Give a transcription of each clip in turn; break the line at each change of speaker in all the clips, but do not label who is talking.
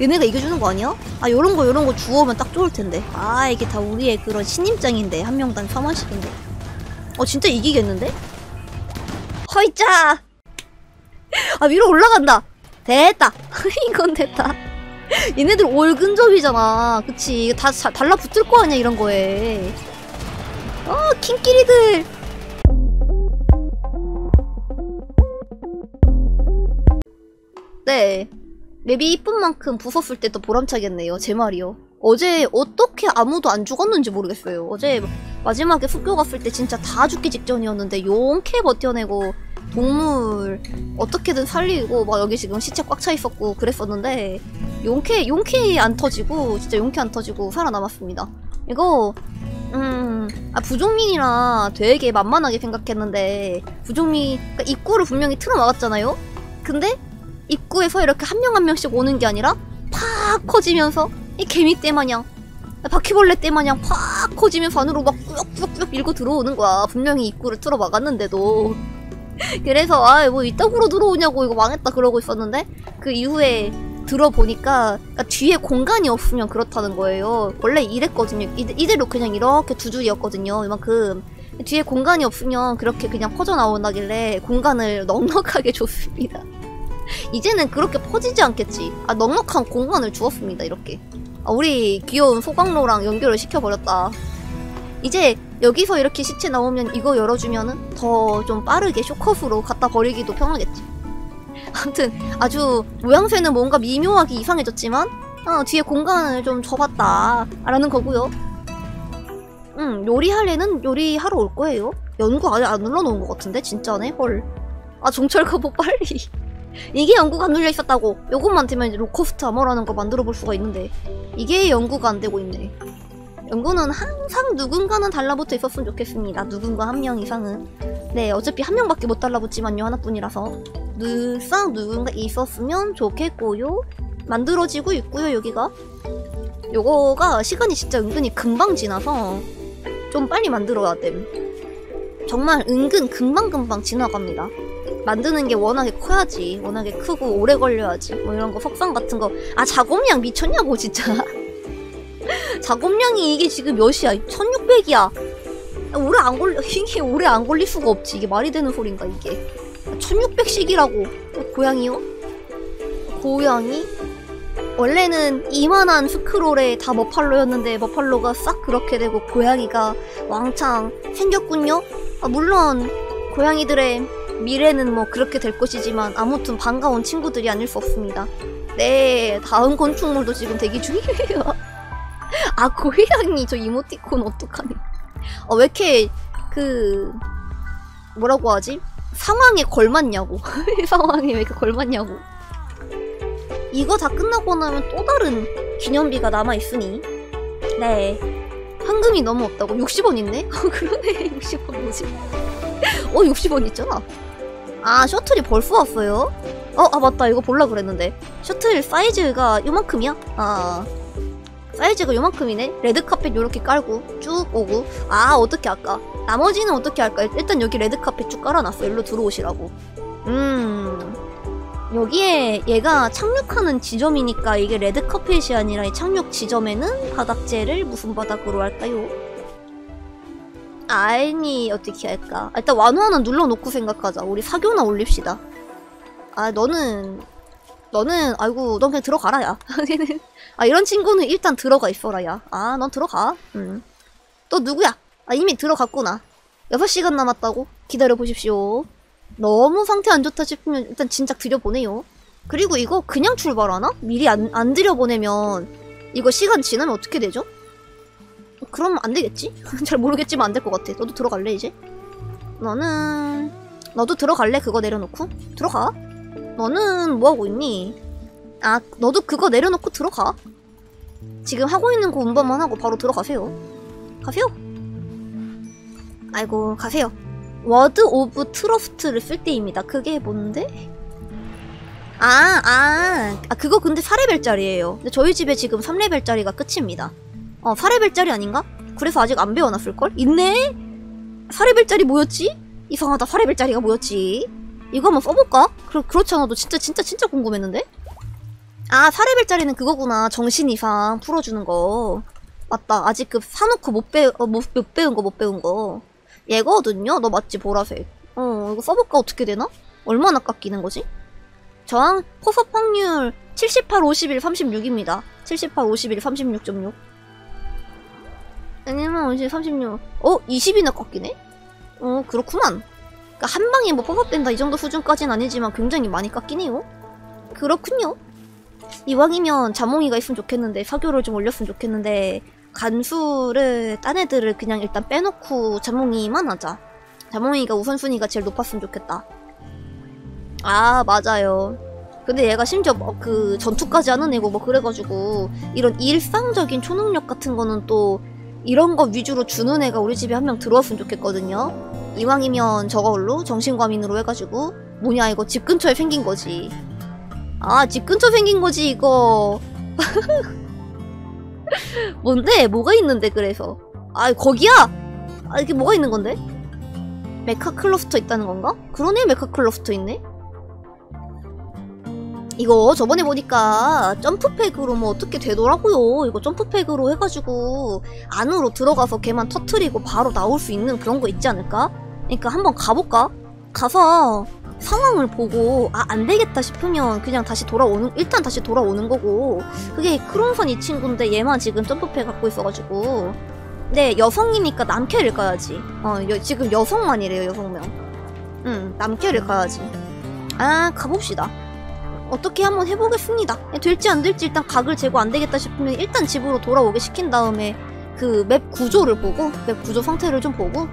얘네가 이겨주는 거 아니야? 아 요런 거 요런 거 주워오면 딱 좋을 텐데. 아 이게 다 우리의 그런 신임장인데 한 명당 3원씩인데. 어 진짜 이기겠는데? 허이짜! 아 위로 올라간다! 됐다! 이건 됐다. 얘네들 올 근접이잖아. 그치? 다 자- 달라붙을 거 아니야 이런 거에. 어 킹끼리들! 네 맵이 이쁜 만큼 부쉈을 때더 보람차겠네요 제 말이요 어제 어떻게 아무도 안 죽었는지 모르겠어요 어제 마지막에 숙교 갔을 때 진짜 다 죽기 직전이었는데 용케 버텨내고 동물 어떻게든 살리고 막 여기 지금 시체 꽉 차 있었고 그랬었는데 용케 용케 안 터지고 진짜 용케 안 터지고 살아남았습니다. 이거 음, 아, 부종민이라 되게 만만하게 생각했는데, 부종민, 그러니까 입구를 분명히 틀어 막았잖아요? 근데, 입구에서 이렇게 한 명 한 명씩 오는 게 아니라, 팍 커지면서, 이 개미떼 마냥, 바퀴벌레 떼 마냥 팍 커지면서 안으로 막 꾸역꾸역꾸역 밀고 들어오는 거야. 분명히 입구를 틀어 막았는데도. 그래서, 아, 뭐 이따구로 들어오냐고 이거 망했다 그러고 있었는데, 그 이후에 들어보니까 그러니까 뒤에 공간이 없으면 그렇다는 거예요. 원래 이랬거든요. 이대, 이대로 그냥 이렇게 두 줄이었거든요. 이만큼. 뒤에 공간이 없으면 그렇게 그냥 퍼져 나온다길래 공간을 넉넉하게 줬습니다. 이제는 그렇게 퍼지지 않겠지. 아, 넉넉한 공간을 주었습니다. 이렇게. 아, 우리 귀여운 소광로랑 연결을 시켜버렸다. 이제 여기서 이렇게 시체 나오면 이거 열어주면은 더 좀 빠르게 쇼커프로 갖다 버리기도 편하겠지. 아무튼 아주 모양새는 뭔가 미묘하게 이상해졌지만 어, 뒤에 공간을 좀 줘봤다 라는 거고요 음 요리할 애는 요리하러 올 거예요 연구 아예 안 눌러놓은 것 같은데 진짜네 헐아 정찰 가보 빨리 이게 연구가 안 눌려 있었다고 요것만 되면 locust armor라는 거 만들어 볼 수가 있는데 이게 연구가 안 되고 있네 연구는 항상 누군가는 달라붙어 있었으면 좋겠습니다 누군가 한 명 이상은 네 어차피 한 명밖에 못 달라붙지만요 하나뿐이라서 늘상 누군가 있었으면 좋겠고요. 만들어지고 있고요, 여기가. 요거가 시간이 진짜 은근히 금방 지나서 좀 빨리 만들어야 됨. 정말 은근 금방금방 지나갑니다. 만드는 게 워낙에 커야지. 워낙에 크고 오래 걸려야지. 뭐 이런 거 석상 같은 거. 아, 작업량 미쳤냐고, 진짜. 작업량이 이게 지금 몇이야? 1600이야. 오래 안 걸려, 이게 오래 안 걸릴 수가 없지. 이게 말이 되는 소린가, 이게. 1600씩이라고 고양이요? 고양이? 원래는 이만한 스크롤에 다 머팔로였는데 머팔로가 싹 그렇게 되고 고양이가 왕창 생겼군요? 아, 물론 고양이들의 미래는 뭐 그렇게 될 것이지만 아무튼 반가운 친구들이 아닐 수 없습니다. 네, 다음 건축물도 지금 대기 중이에요. 아, 고양이 저 이모티콘 어떡하니? 어, 왜 이렇게 그 뭐라고 하지? 상황에 걸맞냐고 상황에 왜 이렇게 걸맞냐고 이거 다 끝나고 나면 또 다른 기념비가 남아있으니 네 황금이 너무 없다고 60원 있네? 어 그러네 60원 뭐지 어 60원 있잖아 아 셔틀이 벌써 왔어요? 어 아 맞다. 이거 볼라 그랬는데. 셔틀 사이즈가 요만큼이야? 아. 사이즈가 요만큼이네. 레드카펫 요렇게 깔고 쭉 오고. 아 어떻게 할까? 나머지는 어떻게 할까? 일단 여기 레드카펫 쭉 깔아놨어. 일로 들어오시라고. 음. 여기에 얘가 착륙하는 지점이니까 이게 레드카펫이 아니라 이 착륙 지점에는 바닥재를 무슨 바닥으로 할까요? 아니 어떻게 할까? 일단 완화는 눌러놓고 생각하자. 우리 사교나 올립시다. 아 너는 너는 아이고 넌 그냥 들어가라 야. 아 이런 친구는 일단 들어가 있어라 야아 넌 들어가. 음또 누구야? 아 이미 들어갔구나. 6시간 남았다고? 기다려 보십시오. 너무 상태 안 좋다 싶으면 일단 진작 들여보내요. 그리고 이거 그냥 출발하나? 미리 안, 안 들여보내면 이거 시간 지나면 어떻게 되죠? 그럼 안 되겠지? 잘 모르겠지만 안 될 것 같아 너도 들어갈래 이제? 너는 너도 들어갈래 그거 내려놓고? 들어가 너는 뭐 하고 있니? 아, 너도 그거 내려놓고 들어가. 지금 하고 있는 거 운반만 하고 바로 들어가세요. 가세요. 아이고, 가세요. Word of Trust를 쓸 때입니다. 그게 뭔데? 아, 아, 아, 그거 근데 4레벨짜리예요. 근데 저희 집에 지금 3레벨짜리가 끝입니다. 어, 4레벨짜리 아닌가? 그래서 아직 안 배워놨을걸? 있네? 4레벨짜리 뭐였지? 이상하다, 4레벨짜리가 뭐였지? 이거 한번 써볼까? 그렇, 그렇지 않아도 진짜, 진짜, 진짜 궁금했는데? 아 4레벨짜리는 그거구나 정신 이상 풀어주는 거 맞다 아직 그 사놓고 못, 배, 어, 못, 못 배운 거 못 배운 거 얘거든요 너 맞지 보라색 어 이거 써볼까 어떻게 되나? 얼마나 깎이는 거지? 저항 포섭 확률 78, 51, 36입니다 78, 51, 36.6 아니면 50, 36 어? 20이나 깎이네? 어 그렇구만. 그러니까 한 방에 뭐 포섭된다 이 정도 수준까지는 아니지만 굉장히 많이 깎이네요. 그렇군요. 이왕이면 자몽이가 있으면 좋겠는데 사교를 좀 올렸으면 좋겠는데 간수를 딴 애들을 그냥 일단 빼놓고 자몽이만 하자. 자몽이가 우선순위가 제일 높았으면 좋겠다. 아 맞아요. 근데 얘가 심지어 뭐 그 전투까지 하는 애고 뭐 그래가지고 이런 일상적인 초능력 같은 거는 또 이런 거 위주로 주는 애가 우리 집에 한 명 들어왔으면 좋겠거든요 이왕이면 저걸로 정신과민으로 해가지고 뭐냐 이거 집 근처에 생긴 거지 아, 집 근처 생긴 거지, 이거. 뭔데? 뭐가 있는데, 그래서. 아, 거기야! 아, 이게 뭐가 있는 건데? 메카 클러스터 있다는 건가? 그러네, 메카 클러스터 있네? 이거 저번에 보니까 점프팩으로 뭐 어떻게 되더라고요. 이거 점프팩으로 해가지고 안으로 들어가서 걔만 터트리고 바로 나올 수 있는 그런 거 있지 않을까? 그러니까 한번 가볼까? 가서 상황을 보고 아 안되겠다 싶으면 그냥 다시 돌아오는 일단 다시 돌아오는 거고 그게 크롬선 이 친구인데 얘만 지금 점프팩 갖고 있어가지고 근데 여성이니까 남캐를 까야지 어 여- 지금 여성만이래요 여성명 응 남캐를 까야지 아 가봅시다 어떻게 한번 해보겠습니다. 될지 안 될지 일단 각을 재고 안 되겠다 싶으면 일단 집으로 돌아오게 시킨 다음에 그 맵 구조를 보고 맵 구조 상태를 좀 보고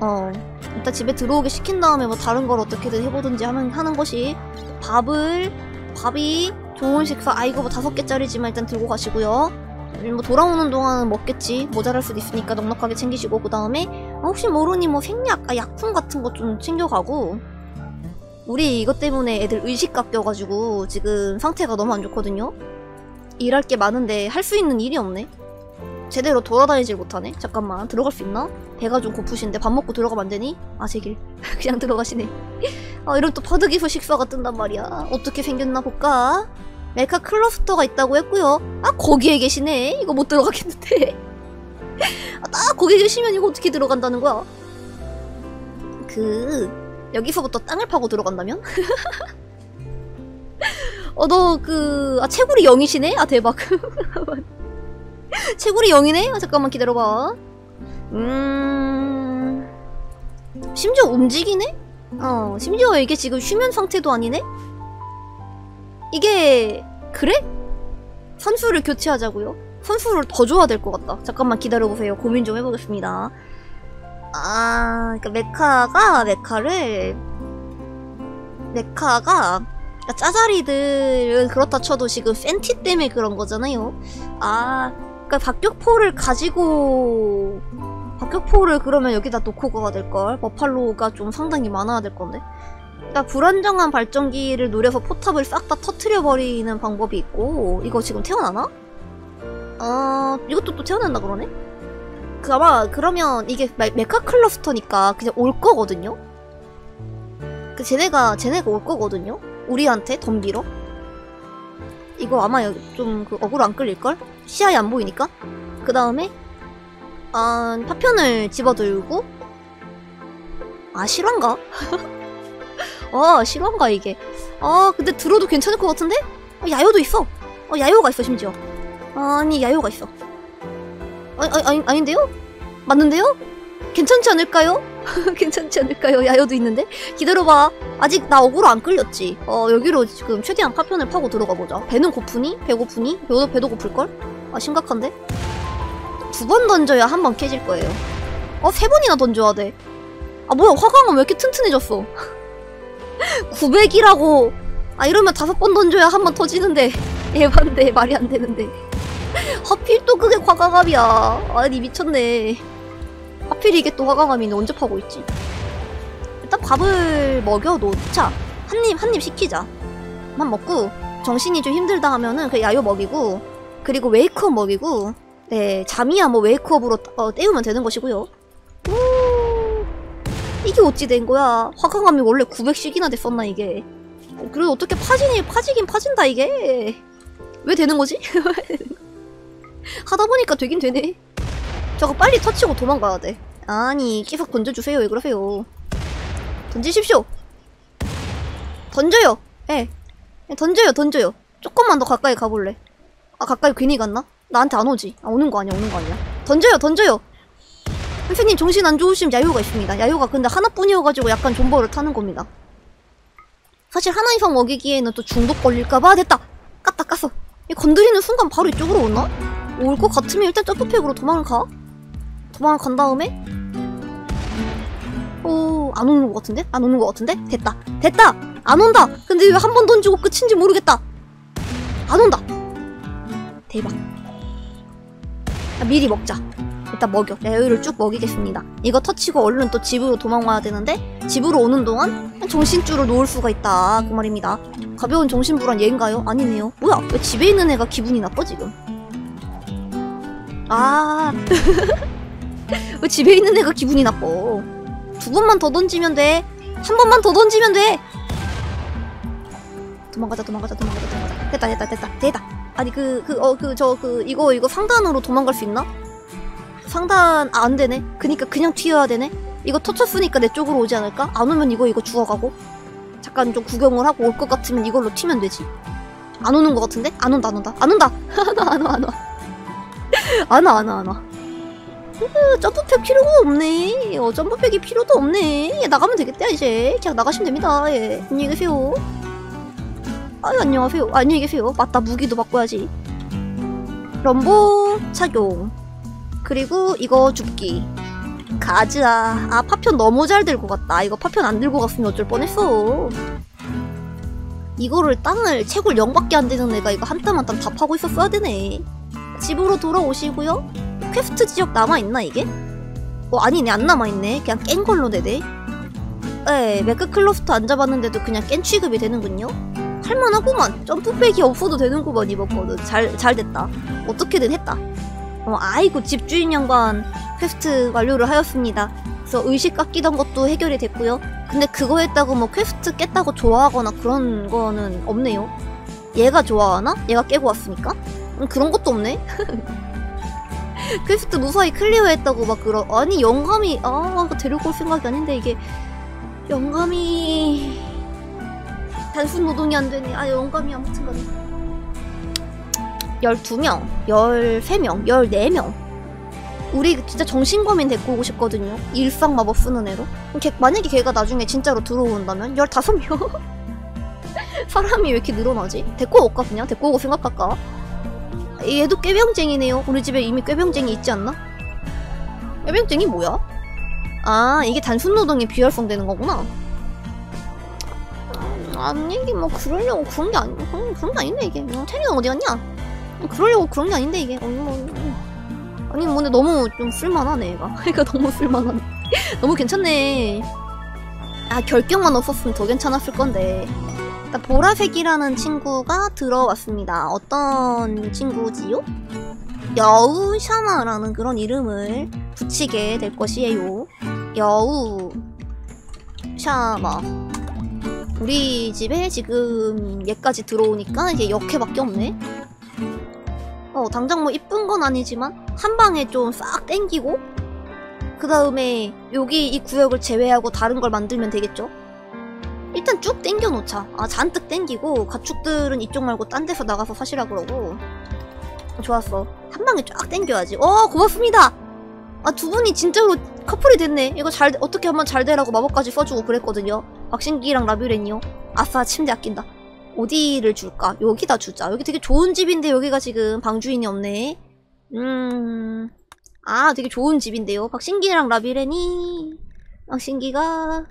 어 일단 집에 들어오게 시킨 다음에 뭐 다른 걸 어떻게든 해보든지 하는, 하는 것이 밥을 밥이 좋은 식사 아 이거 뭐 다섯 개짜리지만 일단 들고 가시고요. 음, 뭐 돌아오는 동안은 먹겠지. 모자랄 수도 있으니까 넉넉하게 챙기시고 그 다음에 혹시 모르니 뭐 생약 아 약품 같은 거 좀 챙겨가고 우리 이것 때문에 애들 의식 깎여가지고 지금 상태가 너무 안 좋거든요? 일할 게 많은데 할 수 있는 일이 없네. 제대로 돌아다니질 못하네. 잠깐만 들어갈 수 있나? 배가 좀 고프신데 밥 먹고 들어가면 안 되니? 아 제길. 그냥 들어가시네. 아 이런 또 바득이서 식사가 뜬단 말이야. 어떻게 생겼나 볼까? 메카 클러스터가 있다고 했고요. 아 거기에 계시네. 이거 못 들어가겠는데. 아, 딱 거기 계시면 이거 어떻게 들어간다는 거야? 그 여기서부터 땅을 파고 들어간다면? 어 너 그 아 채굴이 0이시네? 아 대박 채굴이 0이네? 아, 잠깐만 기다려봐 음... 심지어 움직이네? 어, 심지어 이게 지금 휴면 상태도 아니네? 이게, 그래? 선수를 교체하자고요? 선수를 더 줘야 될 것 같다. 잠깐만 기다려보세요. 고민 좀 해보겠습니다. 아, 그니까 메카가, 메카를, 메카가, 그러니까 짜자리들은 그렇다 쳐도 지금 팬티 때문에 그런 거잖아요. 아, 그니까 박격포를 가지고 박격포를 그러면 여기다 놓고 가야 될 걸 버팔로가 좀 상당히 많아야 될 건데 그러니까 불안정한 발전기를 노려서 포탑을 싹 다 터트려 버리는 방법이 있고 이거 지금 태어나나? 어... 이것도 또 태어난다 그러네? 그 아마 그러면 이게 메, 메카 클러스터니까 그냥 올 거거든요? 그 쟤네가 쟤네가 올 거거든요? 우리한테 덤비러? 이거 아마 좀 그 어그로 안 끌릴걸? 시야에 안 보이니까? 그 다음에 아, 파편을 집어들고 아 실화인가? 아 실화인가 이게 아 근데 들어도 괜찮을 것 같은데? 어, 야요도 있어 어 야요가 있어 심지어 아니 야요가 있어 아니, 아니, 아니 아닌데요? 맞는데요? 괜찮지 않을까요? 괜찮지 않을까요? 야요도 있는데 기다려봐 아직 나 어그로 안 끌렸지 어 여기로 지금 최대한 파편을 파고 들어가 보자 배는 고프니? 배고프니? 배도, 배도 고플걸? 아 심각한데? 두 번 던져야 한 번 캐질 거예요. 어, 세 번이나 던져야 돼. 아, 뭐야, 화강은 왜 이렇게 튼튼해졌어? 900이라고! 아, 이러면 다섯 번 던져야 한 번 터지는데. 에반데, 말이 안 되는데. 하필 또 그게 화강암이야. 아니, 미쳤네. 하필 이게 또 화강암이네. 언제 파고 있지? 일단 밥을 먹여 놓자. 한 입, 한입 시키자. 만 먹고, 정신이 좀 힘들다 하면은 그 야요 먹이고, 그리고 웨이크업 먹이고, 네, 잠이야 뭐 웨이크업으로 어, 때우면 되는 것이고요. 오, 이게 어찌 된 거야? 화강암이 원래 900씩이나 됐었나 이게? 그래도 어떻게 파지니 파지긴 파진다 이게. 왜 되는 거지? 하다 보니까 되긴 되네. 저거 빨리 터치고 도망가야 돼. 아니, 계속 던져주세요. 왜 그러세요? 던지십시오. 던져요. 예. 네. 던져요, 던져요. 조금만 더 가까이 가볼래. 아, 가까이 괜히 갔나? 나한테 안 오지. 아, 오는 거 아니야, 오는 거 아니야. 던져요, 던져요. 선생님 정신 안 좋으시면 야유가 있습니다. 야유가 근데 하나뿐이어가지고 약간 존버를 타는 겁니다. 사실 하나 이상 먹이기에는 또 중독 걸릴까봐 됐다. 깠다 깠어. 이 건드리는 순간 바로 이쪽으로 오나? 올 것 같으면 일단 점프팩으로 도망을 가. 도망을 간 다음에 오, 안 오는 것 같은데? 안 오는 것 같은데? 됐다. 됐다! 안 온다! 근데 왜 한 번 던지고 끝인지 모르겠다. 안 온다. 대박. 아, 미리 먹자. 일단 먹여. 야유를 쭉 먹이겠습니다. 이거 터치고 얼른 또 집으로 도망와야 되는데 집으로 오는 동안 정신줄을 놓을 수가 있다. 그 말입니다. 가벼운 정신불안 얘인가요? 아니네요. 뭐야? 왜 집에 있는 애가 기분이 나빠 지금? 아, 왜 집에 있는 애가 기분이 나빠? 두 번만 더 던지면 돼. 한 번만 더 던지면 돼. 도망가자, 도망가자, 도망가자, 도망가자. 됐다, 됐다, 됐다, 됐다. 아니 그 그 어 그 저 그 이거 이거 상단으로 도망갈 수 있나? 상단 아, 안 되네. 그니까 그냥 튀어야 되네. 이거 터쳤으니까 내 쪽으로 오지 않을까? 안 오면 이거 이거 죽어가고. 잠깐 좀 구경을 하고 올 것 같으면 이걸로 튀면 되지. 안 오는 것 같은데? 안 온다, 안 온다, 안 온다. 안 와, 안 와, 안 와. 안 와, 안 와, 안 와. 으, 점프팩 필요가 없네. 어, 점프팩이 필요도 없네. 예, 나가면 되겠다, 이제. 그냥 나가시면 됩니다. 예. 안녕히 계세요. 아유, 안녕하세요. 아, 안녕히 계세요. 맞다, 무기도 바꿔야지. 럼보 착용. 그리고 이거 줍기. 가즈아. 아, 파편 너무 잘 들고 갔다. 이거 파편 안 들고 갔으면 어쩔 뻔했어. 이거를 땅을 채굴 0밖에 안 되는 애가 이거 한 땀 한 땀 다 파고 있었어야 되네. 집으로 돌아오시고요. 퀘스트 지역 남아있나 이게? 어 아니네 안 남아있네. 그냥 깬 걸로 되네. 네, mech cluster 안 잡았는데도 그냥 깬 취급이 되는군요. 할만하구만. jump pack이 없어도 되는구만 이번 거는. 잘, 잘 됐다. 어떻게든 했다. 어, 아이고 집주인 양반 퀘스트 완료를 하였습니다. 그래서 의식 깎이던 것도 해결이 됐고요. 근데 그거 했다고 뭐 퀘스트 깼다고 좋아하거나 그런 거는 없네요. 얘가 좋아하나? 얘가 깨고 왔으니까? 음, 그런 것도 없네. 퀘스트 무사히 클리어했다고 막 그러 아니 영감이 아 데리고 올 생각이 아닌데 이게 영감이 단순 노동이 안 되네. 아 영감이 아무튼 간에 12명, 13명, 14명. 우리 진짜 정신고민 데리고 오고 싶거든요. 일상 마법 쓰는 애로. 걔, 만약에 걔가 나중에 진짜로 들어온다면 15명? 사람이 왜 이렇게 늘어나지? 데리고 올까 그냥? 데리고 오고 생각할까? 얘도 꾀병쟁이네요. 우리 집에 이미 꾀병쟁이 있지 않나? 꾀병쟁이 뭐야? 아 이게 단순 노동에 비활성 되는 거구나. 아니 이게 뭐 그러려고 그런 게 아니 그런, 그런 게 아닌데 이게. 어, 테리는 어디 갔냐? 그러려고 그런 게 아닌데 이게. 아니 뭐 아니 뭐 근데 너무 좀 쓸만하네 얘가. 얘가 너무 쓸만하네. 너무 괜찮네. 아 결격만 없었으면 더 괜찮았을 건데. 일단 보라색이라는 친구가 들어왔습니다. 어떤 친구지요? 여우 샤마라는 그런 이름을 붙이게 될 것이에요. 여우 샤마. 우리 집에 지금 얘까지 들어오니까 이게 역해밖에 없네. 어, 당장 뭐 이쁜 건 아니지만 한 방에 좀 싹 땡기고 그 다음에 여기 이 구역을 제외하고 다른 걸 만들면 되겠죠? 일단 쭉 땡겨 놓자. 아, 잔뜩 땡기고 가축들은 이쪽 말고 딴 데서 나가서 사시라 그러고. 좋았어. 한 방에 쫙 땡겨야지. 어, 고맙습니다. 아, 두 분이 진짜로 커플이 됐네. 이거 잘 어떻게 하면 잘 되라고 마법까지 써주고 그랬거든요. 박신기랑 라뷰렌이요. 아싸, 침대 아낀다. 어디를 줄까? 여기다 주자. 여기 되게 좋은 집인데 여기가 지금 방주인이 없네. 음... 아, 되게 좋은 집인데요. 박신기랑 라비렌이... 박신기가...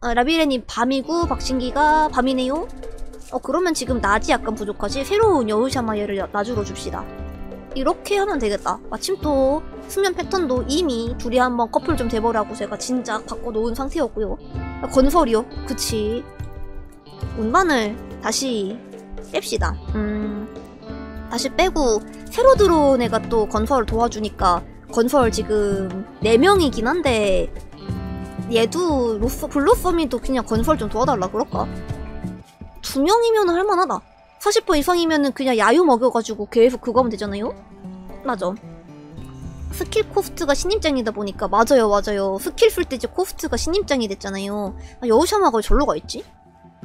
아, 라비렌이 밤이고 박신기가 밤이네요. 어 그러면 지금 낮이 약간 부족하지? 새로운 여우샤마예를 놔주러 줍시다. 이렇게 하면 되겠다. 마침 또 수면 패턴도 이미 둘이 한번 커플 좀 돼보라고 제가 진작 바꿔놓은 상태였고요. 아, 건설이요. 그치. 운반을 다시 뺍시다. 음... 다시 빼고 새로 들어온 애가 또 건설 도와주니까 건설 지금 4명이긴 한데 얘도 로서 블루썸이도 그냥 건설 좀 도와달라 그럴까? 두 명이면 할만하다. 40번 이상이면은 그냥 야유 먹여가지고 계속 그거 하면 되잖아요? 맞아. 스킬 코스트가 신임장이다 보니까 맞아요 맞아요 스킬 쓸 때 이제 코스트가 신임장이 됐잖아요 아, 여우샤마가 왜 절로 가 있지?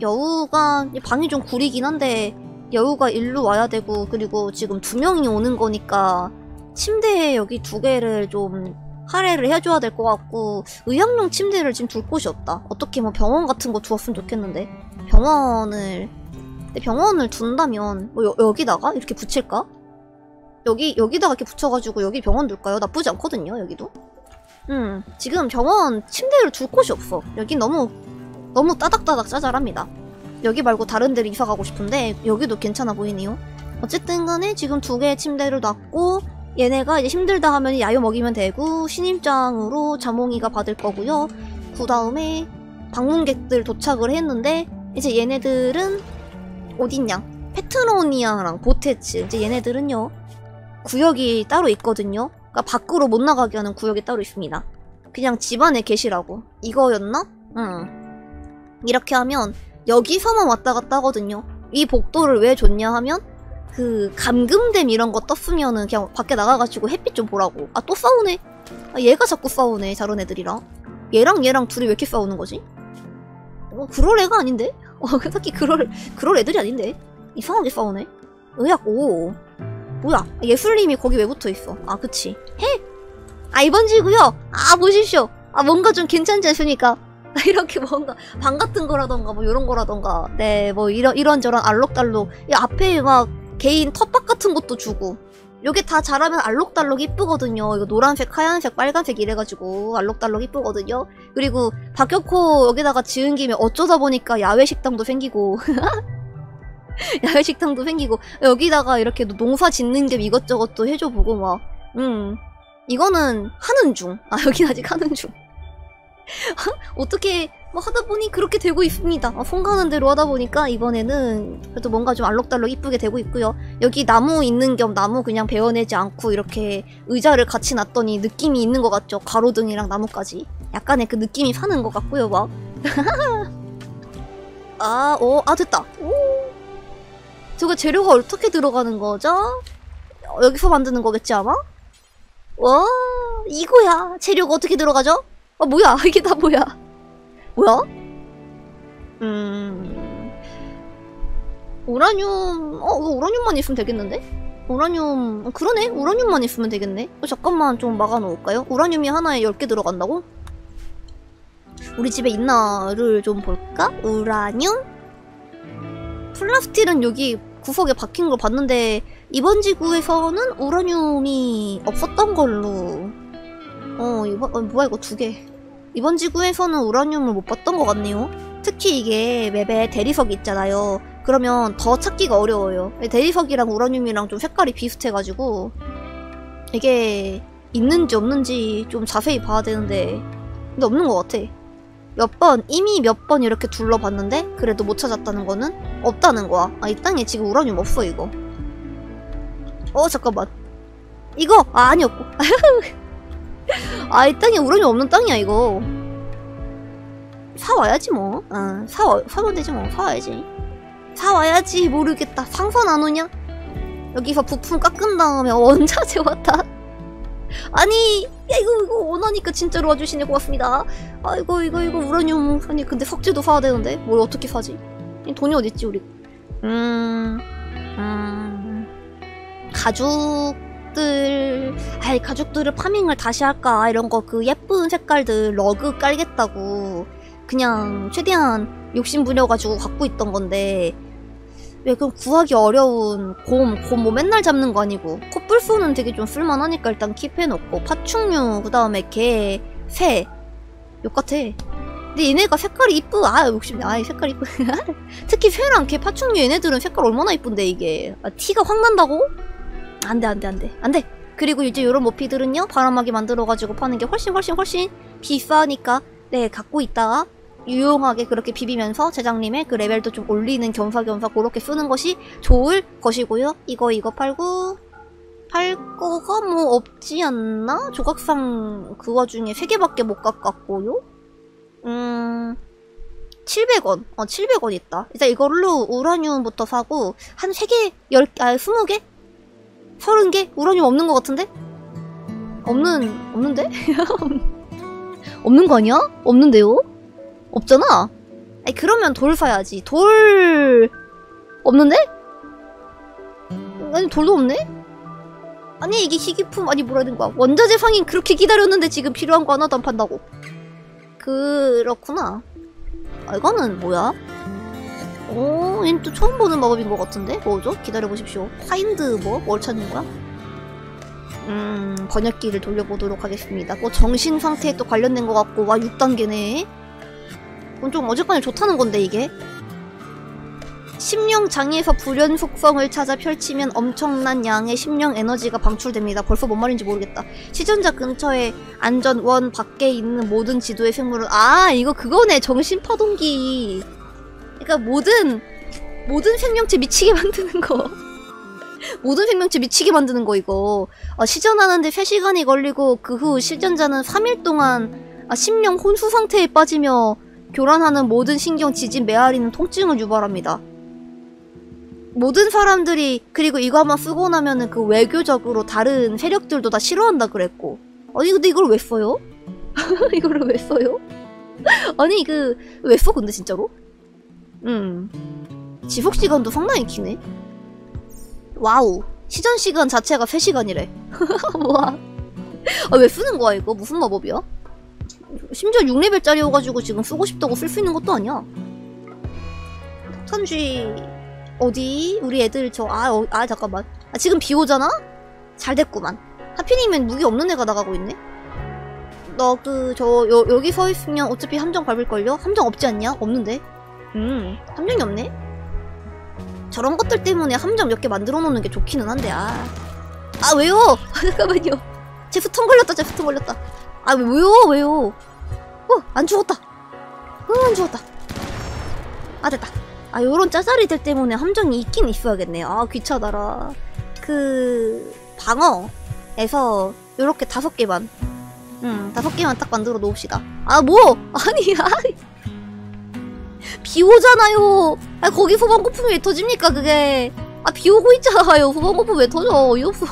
여우가 방이 좀 구리긴 한데 여우가 일로 와야 되고 그리고 지금 두 명이 오는 거니까 침대에 여기 두 개를 좀 할애를 해줘야 될 것 같고 의학용 침대를 지금 둘 곳이 없다 어떻게 뭐 병원 같은 거 두었으면 좋겠는데 병원을 근데 병원을 둔다면 뭐 여, 여기다가 이렇게 붙일까? 여기 여기다가 이렇게 붙여가지고 여기 병원 둘까요? 나쁘지 않거든요 여기도. 음 지금 병원 침대를 둘 곳이 없어. 여긴 너무 너무 따닥따닥 짜잘합니다. 여기 말고 다른 데를 이사 가고 싶은데 여기도 괜찮아 보이네요. 어쨌든 간에 지금 두 개의 침대를 놨고 얘네가 이제 힘들다 하면 야유 먹이면 되고 신임장으로 자몽이가 받을 거고요. 그 다음에 방문객들 도착을 했는데 이제 얘네들은 어딨냐? 페트로니아랑 보테츠 이제 얘네들은요 구역이 따로 있거든요. 그러니까 밖으로 못 나가게 하는 구역이 따로 있습니다. 그냥 집 안에 계시라고. 이거였나? 응. 이렇게 하면 여기서만 왔다 갔다 하거든요. 이 복도를 왜 줬냐 하면 그 감금됨 이런 거 떴으면은 그냥 밖에 나가가지고 햇빛 좀 보라고. 아 또 싸우네. 아, 얘가 자꾸 싸우네 다른 애들이랑. 얘랑 얘랑 둘이 왜 이렇게 싸우는 거지? 어 그럴 애가 아닌데? 어 딱히 그럴 그럴 애들이 아닌데? 이상하게 싸우네. 의학 오. 뭐야 예술님이 거기 왜 붙어있어 아 그치 해! 아 이번 지구요 아 보십시오 아 뭔가 좀 괜찮지 않습니까 이렇게 뭔가 방 같은 거라던가 뭐 이런 거라던가 네 뭐 이런 이런저런 알록달록 이 앞에 막 개인 텃밭 같은 것도 주고 요게 다 자라면 알록달록 이쁘거든요 이거 노란색 하얀색 빨간색 이래가지고 알록달록 이쁘거든요 그리고 박격호 여기다가 지은 김에 어쩌다 보니까 야외 식당도 생기고 야외 식당도 생기고 여기다가 이렇게 농사 짓는 게 이것저것 도 해줘보고 막 음. 이거는 하는 중. 아 여긴 아직 하는 중. 어떻게 뭐 하다 보니 그렇게 되고 있습니다. 아, 손 가는 대로 하다 보니까 이번에는 그래도 뭔가 좀 알록달록 이쁘게 되고 있고요. 여기 나무 있는 겸 나무 그냥 베어내지 않고 이렇게 의자를 같이 놨더니 느낌이 있는 것 같죠. 가로등이랑 나무까지. 약간의 그 느낌이 사는 것 같고요, 막. 아, 오, 아 됐다. 오. 저거 재료가 어떻게 들어가는 거죠? 어, 여기서 만드는 거겠지 아마? 와 이거야 재료가 어떻게 들어가죠? 아 뭐야 이게 다 뭐야 뭐야? 음 우라늄 어 이거 우라늄만 있으면 되겠는데? 우라늄 어, 그러네 우라늄만 있으면 되겠네 어, 잠깐만 좀 막아놓을까요? 우라늄이 하나에 10개 들어간다고? 우리 집에 있나를 좀 볼까? 우라늄? 플라스틸은 여기 구석에 박힌 걸 봤는데 이번 지구에서는 우라늄이 없었던 걸로 어 이번 어, 뭐야 이거 두개 이번 지구에서는 우라늄을 못 봤던 것 같네요 특히 이게 맵에 대리석 있잖아요 그러면 더 찾기가 어려워요 대리석이랑 우라늄이랑 좀 색깔이 비슷해가지고 이게 있는지 없는지 좀 자세히 봐야 되는데 근데 없는 것 같아 몇 번, 이미 몇 번 이렇게 둘러봤는데 그래도 못 찾았다는 거는 없다는 거야. 아, 이 땅에 지금 우라늄 없어, 이거. 어, 잠깐만. 이거! 아, 아니었고. 아, 이 땅에 우라늄 없는 땅이야, 이거. 사와야지, 뭐. 어, 사와, 사면 되지, 뭐. 사와야지. 사와야지, 모르겠다. 상선 안 오냐? 여기서 부품 깎은 다음에 원자재 왔다. 아니, 야, 이거, 이거 원하니까 진짜로 와주시네. 고맙습니다. 아이고, 이거, 이거, 우라늄. 아니, 근데 석재도 사야 되는데? 뭘 어떻게 사지? 이 돈이 어딨지, 우리? 음, 음, 가죽 들, 아이, 가죽들을 파밍을 다시 할까? 이런 거, 그 예쁜 색깔들 러그 깔겠다고. 그냥, 최대한 욕심 부려가지고 갖고 있던 건데, 왜 그럼 구하기 어려운 곰, 곰 뭐 맨날 잡는 거 아니고 코뿔소는 되게 좀 쓸만하니까 일단 킵해놓고 파충류, 그 다음에 개, 새 욕같아 근데 얘네가 색깔이 이쁘 아 욕심 아 색깔 이쁘 특히 새랑 개 파충류 얘네들은 색깔 얼마나 이쁜데 이게 아, 티가 확 난다고? 안돼 안돼 안돼 안돼 그리고 이제 요런 모피들은요 바람막이 만들어가지고 파는 게 훨씬 훨씬 훨씬 비싸니까 네 갖고 있다가 유용하게 그렇게 비비면서 제장님의 그 레벨도 좀 올리는 겸사겸사 그렇게 쓰는 것이 좋을 것이고요. 이거 이거 팔고 팔 거가 뭐 없지 않나? 조각상 그 와중에 세 개밖에 못 깎았고요. 음 700원. 어, 700원 있다. 일단 이걸로 우라늄부터 사고, 한 3개, 10, 아, 20개? 30개? 우라늄 없는 것 같은데? 없는, 없는데? 없는 거 아니야? 없는데요? 없잖아? 아니, 그러면 돌 사야지. 돌, 없는데? 아니, 돌도 없네? 아니, 이게 희귀품, 아니, 뭐라는 거야. 원자재 상인 그렇게 기다렸는데 지금 필요한 거 하나도 안 판다고. 그렇구나. 아, 이거는 뭐야? 오, 얘는 또 처음 보는 마법인 것 같은데? 뭐죠? 기다려보십시오. 파인드 뭐? 뭘 찾는 거야? 음, 번역기를 돌려보도록 하겠습니다. 뭐 정신 상태에 또 관련된 것 같고, 와, 6단계네. 그럼 좀 어쨌거나 좋다는 건데, 이게. 심령 장애에서 불연 속성을 찾아 펼치면 엄청난 양의 심령 에너지가 방출됩니다. 벌써 뭔 말인지 모르겠다. 시전자 근처에 안전 원 밖에 있는 모든 지도의 생물은 아 이거 그거네 정신 파동기. 그러니까 모든 모든 생명체 미치게 만드는 거. 모든 생명체 미치게 만드는 거 이거. 아, 시전하는데 3시간이 걸리고 그 후 실전자는 3일 동안 아, 심령 혼수 상태에 빠지며 교란하는 모든 신경 지진 메아리는 통증을 유발합니다. 모든 사람들이 그리고 이거 한번 쓰고 나면은 그 외교적으로 다른 세력들도 다 싫어한다 그랬고 아니 근데 이걸 왜 써요? 이거를 왜 써요? 아니 그 왜 써 근데 진짜로? 음 지속 시간도 상당히 기네 와우 시전 시간 자체가 3시간이래 와 아, 왜 쓰는 거야 이거 무슨 마법이야? 심지어 6레벨짜리여가지고 지금 쓰고 싶다고 쓸 수 있는 것도 아니야 폭탄쥐 어디? 우리 애들 저, 아, 어, 아, 잠깐만. 아, 지금 비 오잖아? 잘 됐구만. 하필이면 무기 없는 애가 나가고 있네? 너 그, 저, 여, 여기 서 있으면 어차피 함정 밟을걸요? 함정 없지 않냐? 없는데? 음, 함정이 없네? 저런 것들 때문에 함정 몇 개 만들어 놓는 게 좋기는 한데, 아. 아, 왜요? 아, 잠깐만요. 제프턴 걸렸다, 제프턴 걸렸다. 아, 왜요? 왜요? 어, 안 죽었다. 어, 안 죽었다. 아, 됐다. 아 요런 짜잘이들 때문에 함정이 있긴 있어야겠네 아 귀찮아라 그 방어에서 요렇게 다섯 개만 음 다섯 개만 딱 만들어 놓읍시다 아 뭐 아니 아이 비 오잖아요. 아 거기 후방 거품이 왜 터집니까 그게? 아 비 오고 있잖아요. 후방 거품 왜 터져? 어이없어.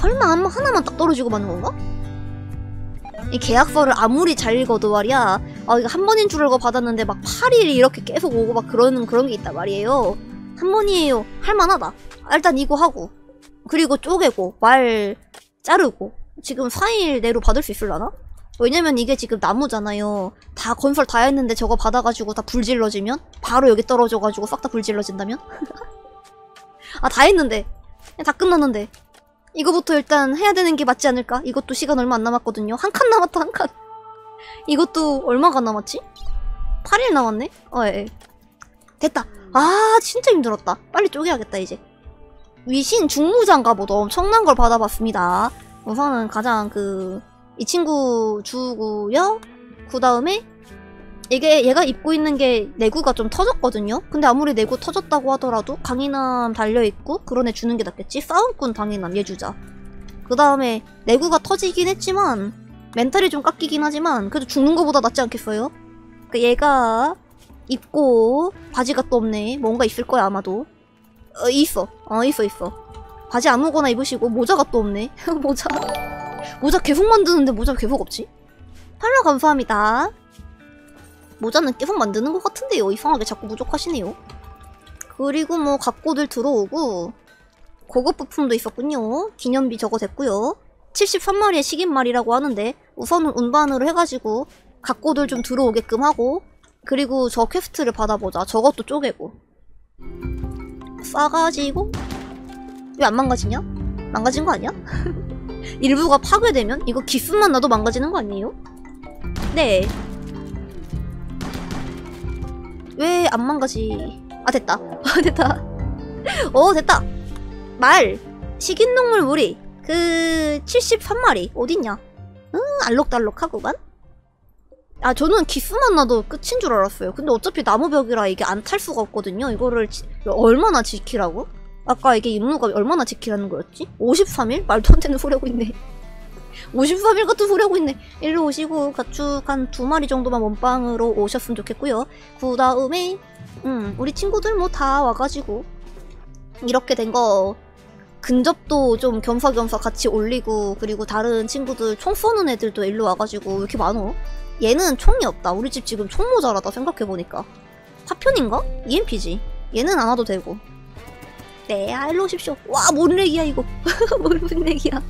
설마 한, 하나만 딱 떨어지고 마는 건가? 이 계약서를 아무리 잘 읽어도 말이야 아 이거 한 번인 줄 알고 받았는데 막 8일이 이렇게 계속 오고 막 그러는 그런 게 있단 말이에요. 한 번이에요. 할만하다. 일단 이거 하고 그리고 쪼개고 말 자르고 지금 4일 내로 받을 수 있을라나? 왜냐면 이게 지금 나무잖아요 다 건설 다 했는데 저거 받아가지고 다 불질러지면 바로 여기 떨어져가지고 싹 다 불질러진다면? 아 다 했는데 다 끝났는데 이거부터 일단 해야 되는 게 맞지 않을까? 이것도 시간 얼마 안 남았거든요. 한 칸 남았다, 한 칸. 이것도 얼마가 남았지? 8일 남았네? 어, 예, 예. 됐다. 아, 진짜 힘들었다. 빨리 쪼개야겠다, 이제. 위신 중무장갑도 엄청난 걸 받아봤습니다. 우선은 가장 그, 이 친구 주고요. 그 다음에, 이게 얘가 입고 있는 게 내구가 좀 터졌거든요? 근데 아무리 내구 터졌다고 하더라도 강인함 달려있고 그런 애 주는 게 낫겠지? 싸움꾼 강인함 얘 주자. 그 다음에 내구가 터지긴 했지만 멘탈이 좀 깎이긴 하지만 그래도 죽는 거보다 낫지 않겠어요? 그 얘가 입고 바지가 또 없네. 뭔가 있을 거야 아마도. 어 있어. 어 있어 있어. 바지 아무거나 입으시고 모자가 또 없네. 모자. 모자 계속 만드는데 모자 계속 없지? 팔로 감사합니다. 모자는 계속 만드는 것 같은데요. 이상하게 자꾸 부족하시네요. 그리고 뭐 갖고들 들어오고 고급 부품도 있었군요. 기념비 저거 됐고요. 73마리의 식인말이라고 하는데 우선은 운반으로 해가지고 갖고들 좀 들어오게끔 하고 그리고 저 퀘스트를 받아보자. 저것도 쪼개고 싸가지고 왜 안 망가지냐? 망가진 거 아니야? 일부가 파괴되면 이거 기스만 나도 망가지는 거 아니에요? 네 왜 안 망가지? 아 됐다. 아 됐다. 오 됐다. 말 식인동물 무리 그 73마리 어딨냐? 응 알록달록하구만. 아 저는 기스만 나도 끝인 줄 알았어요. 근데 어차피 나무벽이라 이게 안 탈 수가 없거든요. 이거를 지, 얼마나 지키라고? 아까 이게 임무가 얼마나 지키라는 거였지? 53일? 말도 안 되는 소리 하고 있네. 53일 같은 소리 하고 있네. 일로 오시고 가축 한 두 마리 정도만 원방으로 오셨으면 좋겠고요. 그 다음에 음 우리 친구들 뭐 다 와가지고 이렇게 된 거 근접도 좀 겸사겸사 같이 올리고 그리고 다른 친구들 총 쏘는 애들도 일로 와가지고 왜 이렇게 많어? 얘는 총이 없다. 우리 집 지금 총 모자라다 생각해보니까. 파편인가? EMP지. 얘는 안 와도 되고. 네, 아, 일로 오십시오. 와, 뭔 렉이야, 이거. 무슨 렉이야.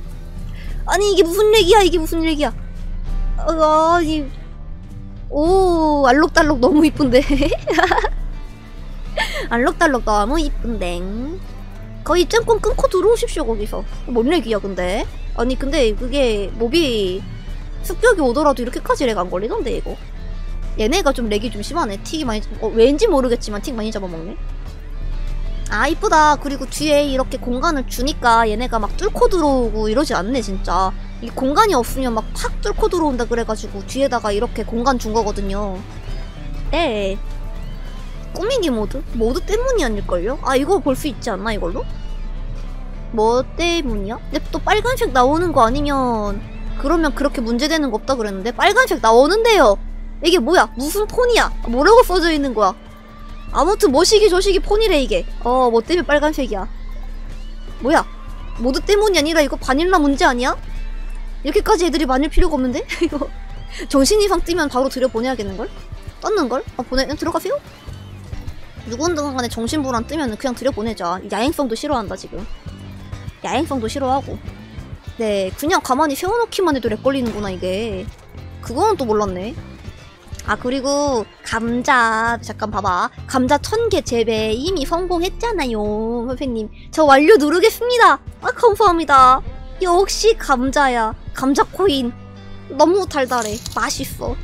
아니, 이게 무슨 렉이야, 이게 무슨 렉이야. 어, 아니. 오, 알록달록 너무 이쁜데. 알록달록 너무 이쁜데. 거의 짱꽁 끊고 들어오십시오, 거기서. 뭔 렉이야, 근데. 아니, 근데 그게 몹이 습격이 오더라도 이렇게까지 렉 안 걸리던데, 이거. 얘네가 좀 렉이 좀 심하네. tick이 많이, 어, 왠지 모르겠지만 tick 많이 잡아먹네. 아 이쁘다 그리고 뒤에 이렇게 공간을 주니까 얘네가 막 뚫고 들어오고 이러지 않네 진짜 이 공간이 없으면 막 팍 뚫고 들어온다 그래가지고 뒤에다가 이렇게 공간 준 거거든요 네 꾸미기 모드? 모드 때문이 아닐걸요? 아 이거 볼 수 있지 않나 이걸로? 뭐 때문이야? 근데 또 빨간색 나오는 거 아니면 그러면 그렇게 문제되는 거 없다 그랬는데 빨간색 나오는데요 이게 뭐야 무슨 폰이야 뭐라고 써져 있는 거야 아무튼 뭐시기 조시기 폰이래 이게 어 뭐 때문에 빨간색이야 뭐야 모드 때문이 아니라 이거 바닐라 문제 아니야? 이렇게까지 애들이 많을 필요가 없는데? 이거 정신 이상 뛰면 바로 들여보내야겠는걸? 떴는걸? 어 보내 들어가세요? 누군가 간에 정신불안 뜨면 그냥 들여보내자 야행성도 싫어한다 지금 야행성도 싫어하고 네 그냥 가만히 세워놓기만 해도 렉 걸리는구나 이게 그거는 또 몰랐네 아 그리고 감자 잠깐 봐봐. 감자 천 개 재배 이미 성공했잖아요 선생님. 저 완료 누르겠습니다. 아 감사합니다. 역시 감자야? 감자 코인 너무 달달해. 맛있어.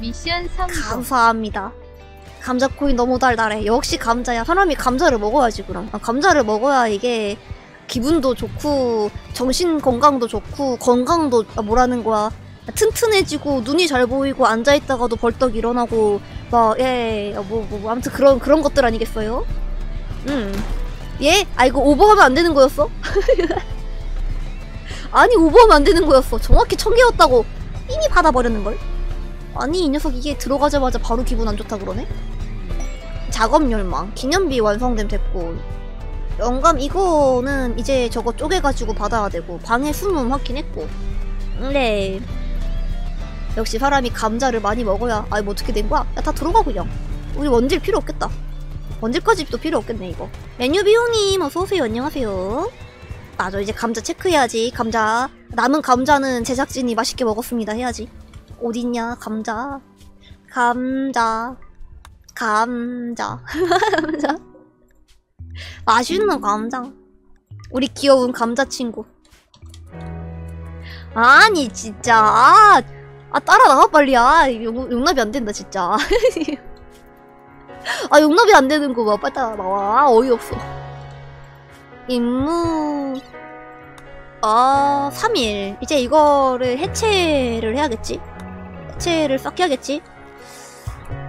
미션 성공.
감사합니다. 감자 코인 너무 달달해. 역시 감자야? 사람이 감자를 먹어야지 그럼. 아, 감자를 먹어야 이게 기분도 좋고 정신 건강도 좋고 건강도 아, 뭐라는 거야 튼튼해지고 눈이 잘 보이고 앉아 있다가도 벌떡 일어나고 막예뭐 뭐, 뭐, 아무튼 그런 그런 것들 아니겠어요? 음. 예? 아 이거 오버하면 안 되는 거였어? 아니 오버하면 안 되는 거였어. 정확히 천 개였다고 이미 받아버렸는 걸. 아니 이 녀석 이게 들어가자마자 바로 기분 안 좋다 그러네. 작업 열망 기념비 완성됨 됐고 영감 이거는 이제 저거 쪼개가지고 받아야 되고 방에 숨음 확인했고 네 역시 사람이 감자를 많이 먹어야 아이 뭐 어떻게 된 거야? 야 다 들어가 그냥. 우리 원딜 필요 없겠다. 원딜까지 또 필요 없겠네 이거. 메뉴 비용님 어서오세요. 안녕하세요. 맞아 이제 감자 체크해야지. 감자. 남은 감자는 제작진이 맛있게 먹었습니다. 해야지. 어딨냐 감자. 감자. 감자. 감자. 맛있는 감자. 우리 귀여운 감자 친구. 아니 진짜 아, 아 따라 나와 빨리. 아 용, 용납이 안 된다 진짜. 아 용납이 안 되는 거봐. 빨리 따라 나와. 아, 어이없어. 임무. 아 3일. 이제 이거를 해체를 해야겠지? 해체를 싹 해야겠지?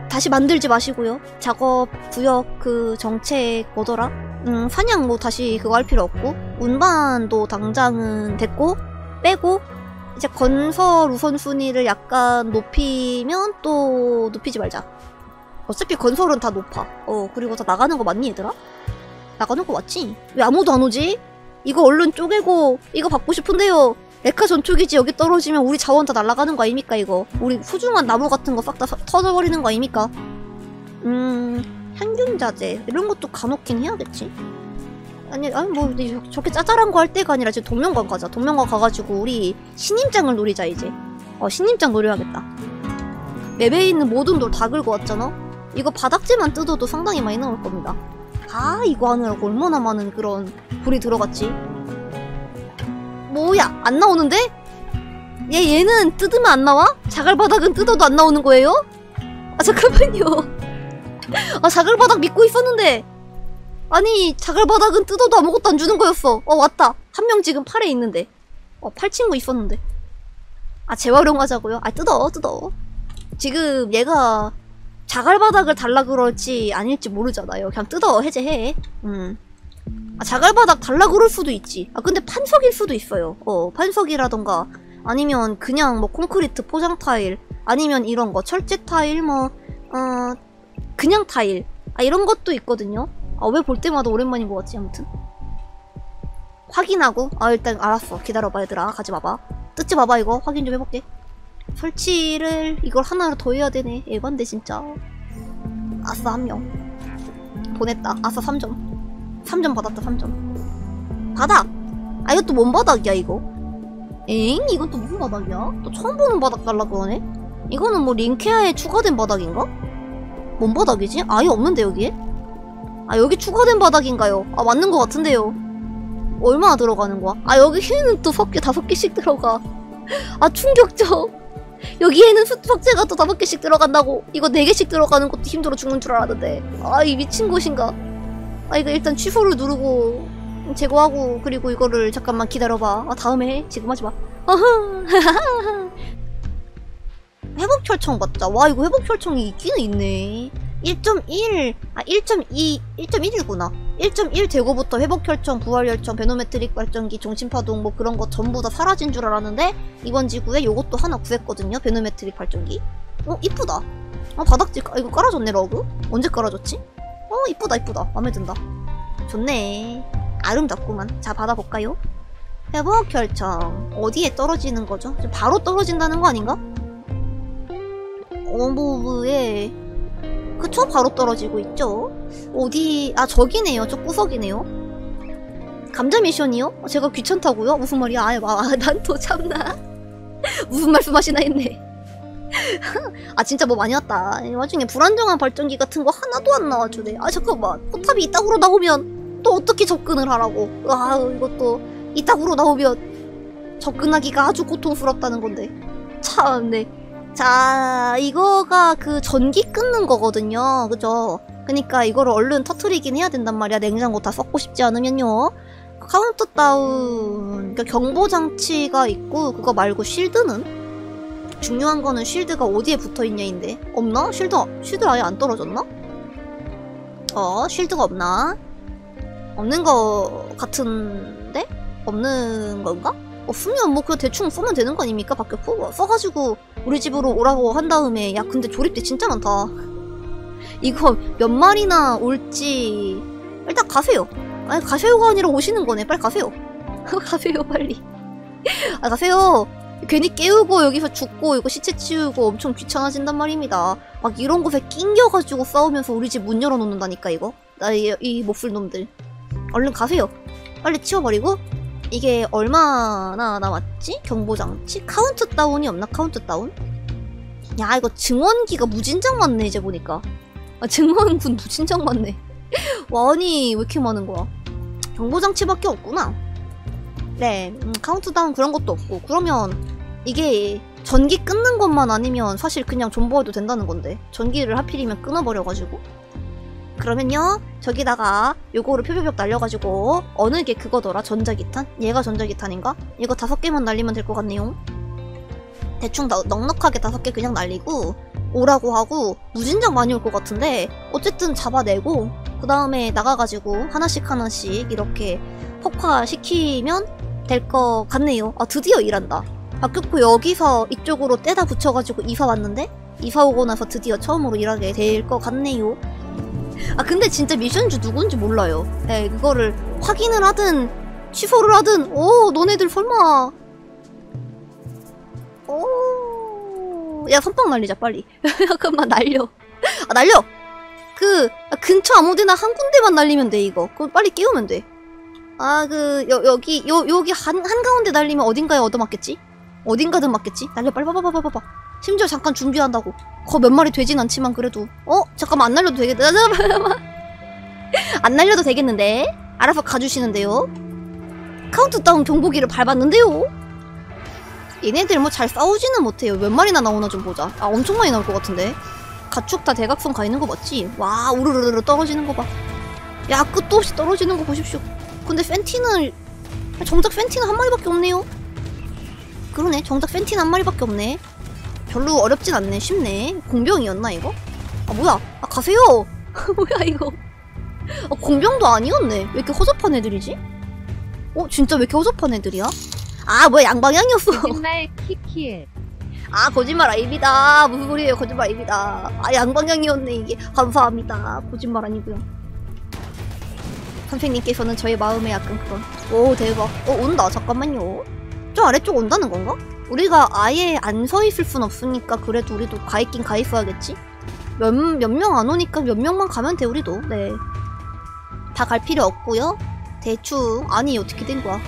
다시 만들지 마시고요. 작업 구역 그 정책 뭐더라? 음 사냥 뭐 다시 그거 할 필요 없고 운반도 당장은 됐고 빼고 이제 건설 우선순위를 약간 높이면 또 높이지 말자. 어차피 건설은 다 높아. 어, 그리고 다 나가는 거 맞니, 얘들아? 나가는 거 맞지? 왜 아무도 안 오지? 이거 얼른 쪼개고, 이거 받고 싶은데요. 에카 전초기지 여기 떨어지면 우리 자원 다 날아가는 거 아닙니까, 이거? 우리 소중한 나무 같은 거 싹 다 터져버리는 거 아닙니까? 음, 향균자재. 이런 것도 가놓긴 해야겠지. 아니, 아니, 뭐, 저렇게 짜잘한 거 할 때가 아니라 지금 동명관 가자. 동명관 가가지고 우리 신임장을 노리자, 이제. 어, 신임장 노려야겠다. 맵에 있는 모든 돌 다 긁어 왔잖아? 이거 바닥재만 뜯어도 상당히 많이 나올 겁니다. 아, 이거 하느라고 얼마나 많은 그런 불이 들어갔지. 뭐야, 안 나오는데? 얘, 얘는 뜯으면 안 나와? 자갈바닥은 뜯어도 안 나오는 거예요? 아, 잠깐만요. 아, 자갈바닥 믿고 있었는데. 아니 자갈바닥은 뜯어도 아무것도 안 주는 거였어. 어 왔다. 한 명 지금 팔에 있는데. 어 팔 친구 있었는데. 아 재활용하자고요? 아 뜯어 뜯어. 지금 얘가 자갈바닥을 달라 그럴지 아닐지 모르잖아요. 그냥 뜯어 해제해. 음. 아, 자갈바닥 달라 그럴 수도 있지. 아 근데 판석일 수도 있어요. 어 판석이라던가 아니면 그냥 뭐 콘크리트 포장 타일 아니면 이런 거 철제 타일 뭐 어, 그냥 타일. 아 이런 것도 있거든요 아 왜 볼 때마다 오랜만인 것 같지 아무튼? 확인하고. 아 일단 알았어. 기다려봐 얘들아. 가지 마봐. 뜯지 마봐 이거. 확인 좀 해볼게. 설치를 이걸 하나로 더 해야 되네. 에반데 진짜. 아싸 한 명. 보냈다. 아싸 3점. 3점 받았다 3점. 바닥! 아 이것도 뭔 바닥이야 이거? 엥? 이건 또 무슨 바닥이야? 또 처음 보는 바닥 달라 그러네? 이거는 뭐 링케아에 추가된 바닥인가? 뭔 바닥이지? 아예 없는데 여기에? 아 여기 추가된 바닥인가요? 아 맞는 것 같은데요. 얼마나 들어가는 거야? 아 여기에는 또 석개 다섯 개씩 들어가. 아 충격적. 여기에는 수- 석재가 또 다섯 개씩 들어간다고. 이거 네 개씩 들어가는 것도 힘들어 죽는 줄 알았는데. 아 이 미친 곳인가? 아 이거 일단 취소를 누르고 제거하고 그리고 이거를 잠깐만 기다려봐. 아 다음에 해. 지금 하지마 회복 혈청 받자. 와 이거 회복 혈청이 있기는 있네. 1.1, 아 1.2, 1.1이구나. 1.1 되고부터 회복 혈청, 부활 혈청, vanometric 발전기, 정신파동 뭐 그런 거 전부 다 사라진 줄 알았는데 이번 지구에 요것도 하나 구했거든요 vanometric 발전기. 어 이쁘다. 어 바닥지 아, 이거 깔아줬네 러그 언제 깔아줬지? 어 이쁘다 이쁘다. 맘에 든다. 좋네. 아름답구만. 자 받아볼까요? 회복 혈청 어디에 떨어지는 거죠? 지금 바로 떨어진다는 거 아닌가? 어부부에 그쵸 바로 떨어지고 있죠? 어디 아 저기네요. 저 구석이네요. 감자 미션이요? 어, 제가 귀찮다고요? 무슨 말이야? 아예 난또 참나. 무슨 말씀 하시나 했네. 아 진짜 뭐 많이 왔다. 이 와중에 불안정한 발전기 같은 거 하나도 안 나와주네. 아 잠깐만. 포탑이 이따구로 나오면 또 어떻게 접근을 하라고? 아 이것도 이따구로 나오면 접근하기가 아주 고통스럽다는 건데. 참네 자 이거가 그 전기 끊는 거거든요 그죠 그니까 이거를 얼른 터트리긴 해야 된단 말이야 냉장고 다 썩고 싶지 않으면요 카운트다운 그러니까 경보 장치가 있고 그거 말고 shield는 중요한 거는 shield가 어디에 붙어 있냐인데 없나? shield shield 아예 안 떨어졌나? 어 쉴드가 없나? 없는 거 같은데? 없는 건가? 없으면 뭐 그냥 대충 쓰면 되는 거 아닙니까? 박격포 써가지고 우리 집으로 오라고 한 다음에. 야 근데 조립대 진짜 많다. 이거 몇 마리나 올지 일단 가세요. 아니 가세요가 아니라 오시는 거네. 빨리 가세요. 가세요 빨리. 아 가세요. 괜히 깨우고 여기서 죽고 이거 시체 치우고 엄청 귀찮아진단 말입니다. 막 이런 곳에 낑겨가지고 싸우면서 우리 집 문 열어놓는다니까 이거. 나이 이 몹쓸 놈들. 얼른 가세요. 빨리 치워버리고 이게 얼마나 남았지? 경보장치? 카운트다운이 없나? 카운트다운? 야 이거 증원기가 무진장 많네 이제 보니까 아 증원군 무진장 많네 와 아니 왜 이렇게 많은 거야 경보장치밖에 없구나 네 음, 카운트다운 그런 것도 없고 그러면 이게 전기 끊는 것만 아니면 사실 그냥 존버해도 된다는 건데 전기를 하필이면 끊어버려가지고 그러면요 저기다가 요거를 표표벽 날려가지고 어느 게 그거더라? 전자기탄? 얘가 전자기탄인가? 이거 다섯 개만 날리면 될 것 같네요. 대충 넉- 넉넉하게 다섯 개 그냥 날리고 오라고 하고 무진장 많이 올 것 같은데 어쨌든 잡아내고 그 다음에 나가가지고 하나씩 하나씩 이렇게 폭파시키면 될 것 같네요. 아 드디어 일한다. 박격포 여기서 이쪽으로 떼다 붙여가지고 이사 왔는데? 이사 오고 나서 드디어 처음으로 일하게 될 것 같네요 아 근데 진짜 미션주 누군지 몰라요. 네 그거를 확인을 하든 취소를 하든 오 너네들 설마. 오야 선빵 날리자 빨리. 잠깐만 날려. 아 날려! 그 아, 근처 아무데나 한 군데만 날리면 돼 이거. 그거 빨리 깨우면 돼 아 그 여기 요 여기 한 한가운데 날리면 어딘가에 얻어맞겠지? 어딘가든 맞겠지? 날려 빨리 봐봐봐봐봐 심지어 잠깐 준비한다고. 거 몇 마리 되진 않지만 그래도. 어? 잠깐만 안 날려도 되겠다 안 날려도 되겠는데? 알아서 가주시는데요. 카운트다운 경보기를 밟았는데요. 얘네들 뭐 잘 싸우지는 못해요. 몇 마리나 나오나 좀 보자. 아 엄청 많이 나올 것 같은데. 가축 다 대각선 가 있는 거 맞지? 와 우르르르 떨어지는 거봐야 끝도 없이 떨어지는 거 보십시오. 근데 팬티는 정작 팬티는 한 마리밖에 없네요. 그러네. 정작 팬티는 한 마리밖에 없네 별로 어렵진 않네. 쉽네. 공병이었나 이거? 아 뭐야? 아 가세요! 뭐야 이거? 아, 공병도 아니었네. 왜 이렇게 허접한 애들이지? 어 진짜 왜 이렇게 허접한 애들이야? 아 뭐야 양방향이었어.
거짓말 키키을.
아 거짓말 아닙니다. 무슨 소리예요? 거짓말 아닙니다. 아 양방향이었네 이게. 감사합니다. 거짓말 아니고요. 선생님께서는 저의 마음에 약간 그런. 오 대박. 어 온다. 잠깐만요. 저 아래쪽 온다는 건가? 우리가 아예 안 서 있을 순 없으니까 그래도 우리도 가 있긴 가 있어야겠지 몇명 안 오니까 몇 명만 가면 돼 우리도 네 다 갈 필요 없고요 대충 아니 어떻게 된 거야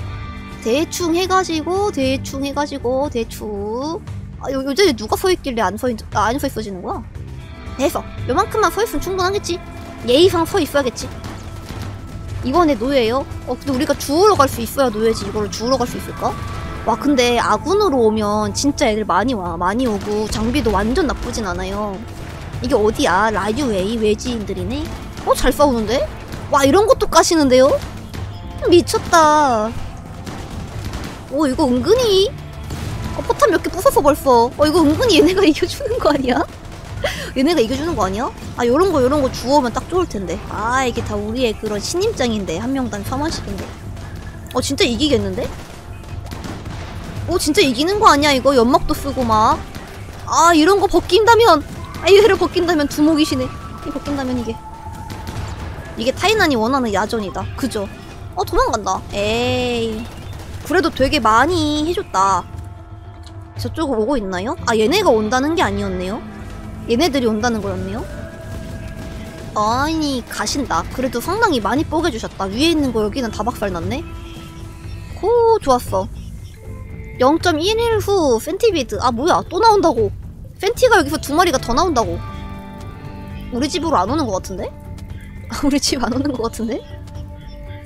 대충 해가지고 대충 해가지고 대충 아, 요, 요즘에 누가 서 있길래 안 서, 있, 아, 안서 있어지는 거야? 됐어. 요만큼만 서 있으면 충분하겠지? 예의상 서 있어야겠지? 이번에 노예예요? 어, 근데 우리가 주우러 갈 수 있어야 노예지. 이거를 주우러 갈 수 있을까? 와, 근데 아군으로 오면 진짜 애들 많이 와. 많이 오고, 장비도 완전 나쁘진 않아요. 이게 어디야? 라유웨이 외지인들이네? 어, 잘 싸우는데? 와, 이런 것도 까시는데요? 미쳤다. 오, 이거 은근히 어, 포탄 몇 개 부숴서 벌써. 어, 이거 은근히 얘네가 이겨주는 거 아니야? 얘네가 이겨주는 거 아니야? 아, 요런 거, 요런 거 주워오면 딱 좋을 텐데. 아, 이게 다 우리의 그런 신임장인데. 한 명당 3원씩인데. 어, 진짜 이기겠는데? 오, 진짜 이기는 거 아니야, 이거? 연막도 쓰고 막. 아, 이런 거 벗긴다면. 아, 얘를 벗긴다면 두목이시네. 이 벗긴다면 이게. 이게 타이난이 원하는 야전이다. 그죠? 어, 도망간다. 에이. 그래도 되게 많이 해줬다. 저쪽으로 오고 있나요? 아 얘네가 온다는 게 아니었네요. 얘네들이 온다는 거였네요. 아니 가신다. 그래도 상당히 많이 뽀개주셨다. 위에 있는 거 여기는 다 박살났네. 고 좋았어. 0.1일 후 팬티비드. 아 뭐야 또 나온다고. 팬티가 여기서 두 마리가 더 나온다고. 우리 집으로 안 오는 것 같은데? 아, 우리 집 안 오는 것 같은데?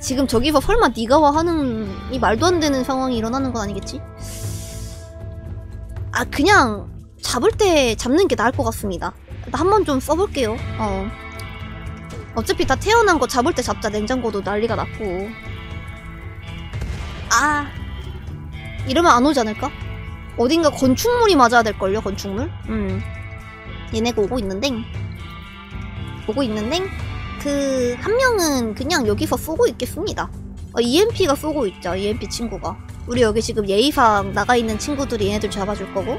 지금 저기서 설마 네가 와 하는 이 말도 안 되는 상황이 일어나는 건 아니겠지? 아 그냥 잡을 때 잡는 게 나을 것 같습니다. 한 번 좀 써볼게요. 어. 어차피 다 태어난 거 잡을 때 잡자. 냉장고도 난리가 났고. 아 이러면 안 오지 않을까? 어딘가 건축물이 맞아야 될걸요. 건축물. 음. 얘네가 오고 있는데 오고 있는데 그 한 명은 그냥 여기서 쏘고 있겠습니다. 어, EMP가 쏘고 있죠. EMP 친구가. 우리 여기 지금 예의상 나가 있는 친구들이 얘네들 잡아줄 거고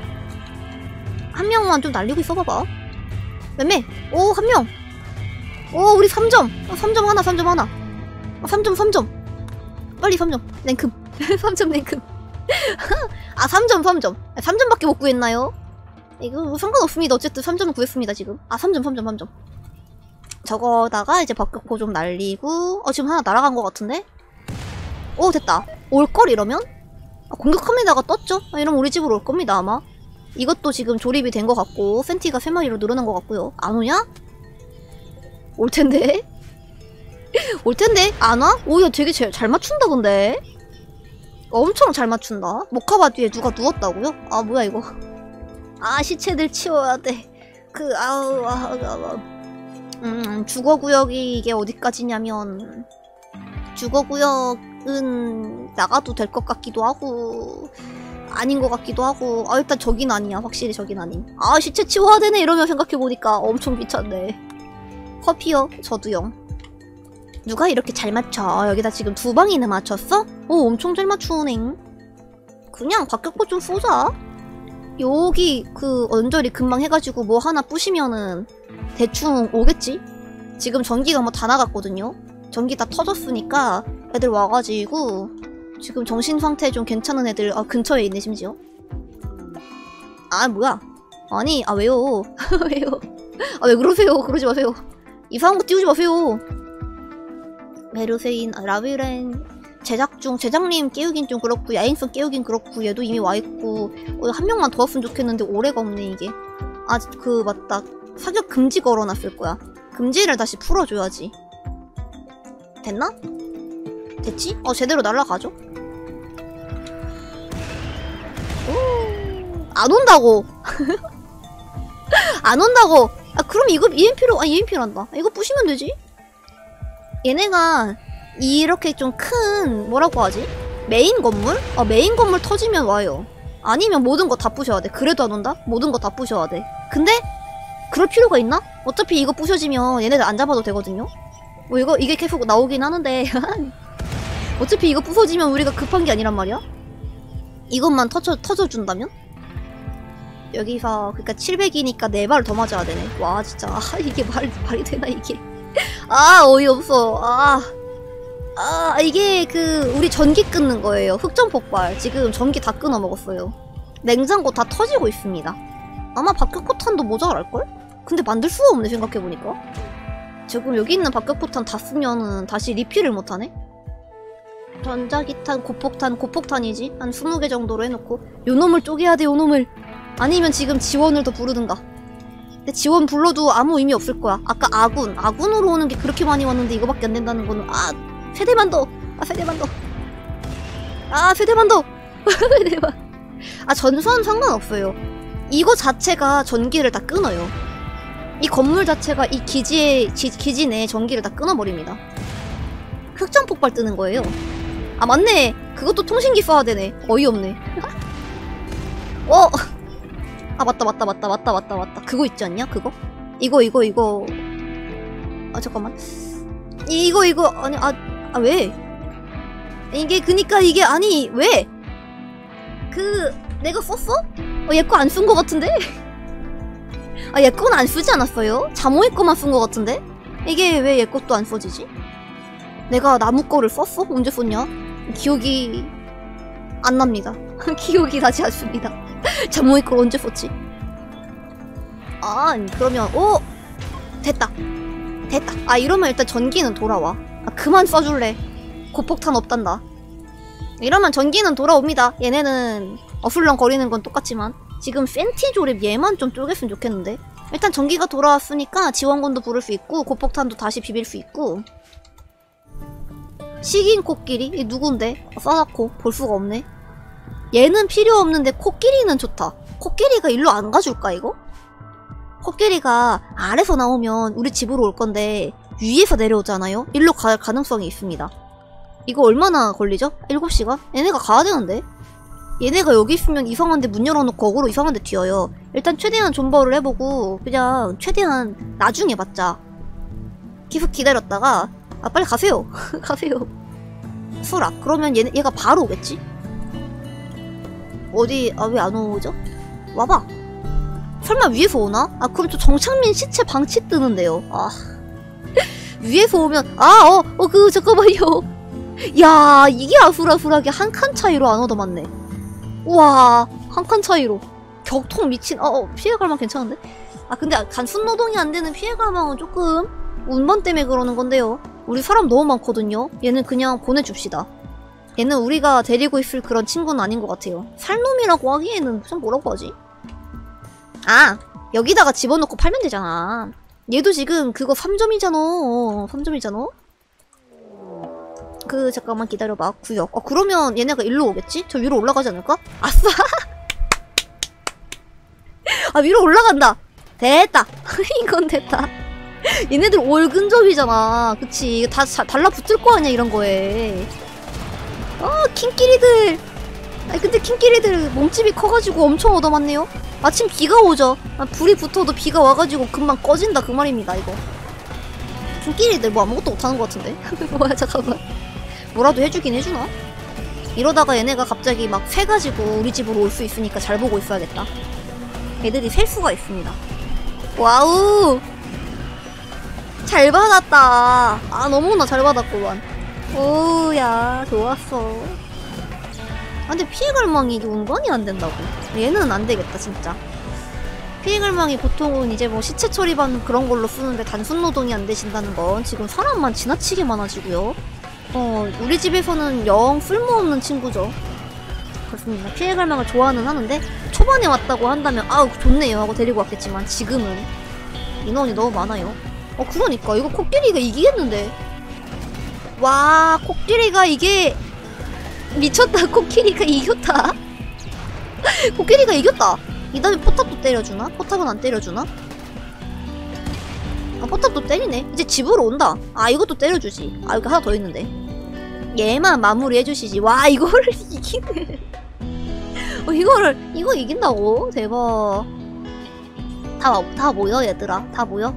한 명만 좀 날리고 있어봐봐 매매 오 한명 오 우리 3점 어, 3점 하나 3점 하나 어, 3점 3점 빨리 3점 랭큼 3점 랭큼 아 3점 3점. 3점밖에 못 구했나요? 이거 뭐 상관없습니다. 어쨌든 3점 구했습니다 지금. 아 3점 3점 3점. 저거다가 이제 바뀌고 좀 날리고 어 지금 하나 날아간 것 같은데? 오 됐다. 올걸 이러면? 아, 공격합니다가 떴죠? 아, 이러면 우리 집으로 올 겁니다 아마. 이것도 지금 조립이 된 것 같고 센티가 3마리로 늘어난 것 같고요. 안 오냐? 올 텐데? 올 텐데? 안 와? 오야 되게 제, 잘 맞춘다 근데 엄청 잘 맞춘다. 모카바 뒤에 누가 누웠다고요? 아 뭐야 이거. 아 시체들 치워야 돼그 아우 아우 아우 음 주거구역이 이게 어디까지냐면 주거구역은 나가도 될 것 같기도 하고 아닌 것 같기도 하고. 아 일단 저긴 아니야. 확실히 저긴 아님. 아 시체 치워야 되네. 이러면 생각해보니까 엄청 귀찮네. 커피요? 저도요 누가 이렇게 잘 맞춰? 여기다 지금 두 방이나 맞췄어? 오 엄청 잘 맞추네. 그냥 바뀌었고 좀 쏘자. 여기 그 언저리 금방 해가지고 뭐 하나 부시면은 대충 오겠지? 지금 전기가 뭐 다 나갔거든요. 전기 다 터졌으니까 애들 와가지고 지금 정신 상태 좀 괜찮은 애들 아 근처에 있네 심지어. 아 뭐야? 아니 아 왜요? 왜요? 아 왜 그러세요? 그러지 마세요. 이상한 거 띄우지 마세요 메르세인 아, 라비렌 제작 중 제작님 깨우긴 좀 그렇고 야행성 깨우긴 그렇고 얘도 이미 와있고 어, 한 명만 더 왔으면 좋겠는데 오래가 없네 이게. 아 그 맞다. 사격 금지 걸어놨을 거야. 금지를 다시 풀어줘야지. 됐나? 됐지? 어 제대로 날아가죠? 오, 안 온다고. 안 온다고. 아 그럼 이거 EMP로 아 EMP란다. 이거 부시면 되지 얘네가 이렇게 좀 큰 뭐라고 하지? 메인 건물? 어 메인 건물 터지면 와요. 아니면 모든 거 다 부셔야 돼. 그래도 안 온다? 모든 거 다 부셔야 돼. 근데 그럴 필요가 있나? 어차피 이거 부셔지면 얘네들 안 잡아도 되거든요? 뭐 이거 이게 계속 나오긴 하는데. 어차피 이거 부서지면 우리가 급한 게 아니란 말이야? 이것만 터져, 터져준다면? 여기서 그니까 700이니까 4발 더 맞아야 되네. 와 진짜. 아 이게 말, 말이 되나 이게 아 어이없어. 아, 아 이게 그 우리 전기 끊는 거예요. 흑점 폭발. 지금 전기 다 끊어 먹었어요. 냉장고 다 터지고 있습니다. 아마 박격포탄도 모자랄걸? 근데 만들 수가 없네 생각해보니까. 지금 여기 있는 박격포탄 다 쓰면은 다시 리필을 못하네? 전자기탄, 고폭탄, 고폭탄이지? 한 20개 정도로 해놓고. 요 놈을 쪼개야 돼 요 놈을. 아니면 지금 지원을 더 부르든가 근데 지원 불러도 아무 의미 없을 거야 아까 아군, 아군으로 오는 게 그렇게 많이 왔는데 이거밖에 안 된다는 거는 아 세대만 더! 아 세대만 더! 아 세대만 더! 세대만 아 전선 상관없어요 이거 자체가 전기를 다 끊어요 이 건물 자체가 이 기지의 지- 기지 내 전기를 다 끊어버립니다 흑점 폭발 뜨는 거예요 아 맞네 그것도 통신기 써야 되네 어이없네 어! 아 맞다 맞다 맞다 맞다 맞다 맞다 그거 있지 않냐 그거? 이거 이거 이거 아 잠깐만 이- 이거 이거 아니 아, 아 왜? 이게 그니까 이게 아니 왜? 그 내가 썼어? 어, 얘 거 안 쓴 거 같은데? 아, 얘 거는 안 쓰지 않았어요? 자모의 거만 쓴 거 같은데? 이게 왜 얘 것도 안 써지지? 내가 나무 거를 썼어? 언제 썼냐? 기억이 안 납니다. 기억이 나지 않습니다. 자모의 걸 언제 썼지? 아, 그러면 오 됐다. 됐다. 아 이러면 일단 전기는 돌아와. 아 그만 써줄래. 고폭탄 없단다. 이러면 전기는 돌아옵니다. 얘네는 어슬렁거리는 건 똑같지만 지금 팬티 조립 얘만 좀 쪼갰으면 좋겠는데 일단 전기가 돌아왔으니까 지원군도 부를 수 있고 고폭탄도 다시 비빌 수 있고 식인 코끼리? 이 누군데? 어, 싸놓고 볼 수가 없네 얘는 필요 없는데 코끼리는 좋다 코끼리가 일로 안 가줄까 이거? 코끼리가 아래서 나오면 우리 집으로 올 건데 위에서 내려오잖아요? 일로 갈 가능성이 있습니다 이거 얼마나 걸리죠? 7시간? 얘네가 가야 되는데? 얘네가 여기 있으면 이상한데 문 열어놓고 어그로 이상한데 튀어요. 일단 최대한 존버를 해보고 그냥 최대한 나중에 받자. 계속 기다렸다가 아 빨리 가세요. 가세요. 수락. 그러면 얘 얘가 바로 오겠지? 어디 아 왜 안 오죠? 와봐. 설마 위에서 오나? 아 그럼 저 정창민 시체 방치 뜨는데요. 아 위에서 오면 아어어그 잠깐만요. 야 이게 아슬아슬하게 한 칸 차이로 안 얻어맞네. 우와 한 칸 차이로 격통 미친 어, 어 피해 갈망 괜찮은데? 아 근데 간순 노동이 안 되는 피해 갈망은 조금 운반 때문에 그러는 건데요 우리 사람 너무 많거든요 얘는 그냥 보내줍시다 얘는 우리가 데리고 있을 그런 친구는 아닌 것 같아요. 살놈이라고 하기에는 좀 뭐라고 하지? 아 여기다가 집어넣고 팔면 되잖아. 얘도 지금 그거 3점이잖아. 3점이잖아? 그 잠깐만 기다려봐. 구역. 어 그러면 얘네가 일로 오겠지? 저 위로 올라가지 않을까? 아싸! 아 위로 올라간다! 됐다! 이건 됐다. 얘네들 올 근접이잖아. 그치? 다 자- 달라붙을 거 아니야 이런 거에 어 킹끼리들 아니 근데 킹끼리들 몸집이 커가지고 엄청 얻어맞네요 마침 비가 오죠 아, 불이 붙어도 비가 와가지고 금방 꺼진다 그 말입니다 이거 킹끼리들 뭐 아무것도 못하는 것 같은데 뭐야 잠깐만 뭐라도 해주긴 해주나? 이러다가 얘네가 갑자기 막 새가지고 우리 집으로 올 수 있으니까 잘 보고 있어야겠다. 애들이 셀 수가 있습니다. 와우! 잘 받았다. 아, 너무나 잘 받았구만. 오야, 좋았어. 아, 근데 피해갈망이 이게 운반이 안 된다고. 얘는 안 되겠다, 진짜. 피해갈망이 보통은 이제 뭐 시체 처리반 그런 걸로 쓰는데 단순 노동이 안 되신다는 건 지금 사람만 지나치게 많아지고요. 어, 우리 집에서는 영 쓸모없는 친구죠. 그렇습니다. 피해갈망을 좋아는 하는데 초반에 왔다고 한다면 아우 좋네요 하고 데리고 왔겠지만 지금은 인원이 너무 많아요. 어 그러니까 이거 코끼리가 이기겠는데. 와 코끼리가 이게 미쳤다 코끼리가 이겼다. 코끼리가 이겼다. 이 다음에 포탑도 때려주나? 포탑은 안 때려주나? 아 포탑도 때리네. 이제 집으로 온다. 아 이것도 때려주지. 아 여기 하나 더 있는데. 얘만 마무리 해주시지. 와 이거를 이기네. 어, 이거를 이거 이긴다고? 대박. 다, 와- 다 모여 얘들아. 다 모여.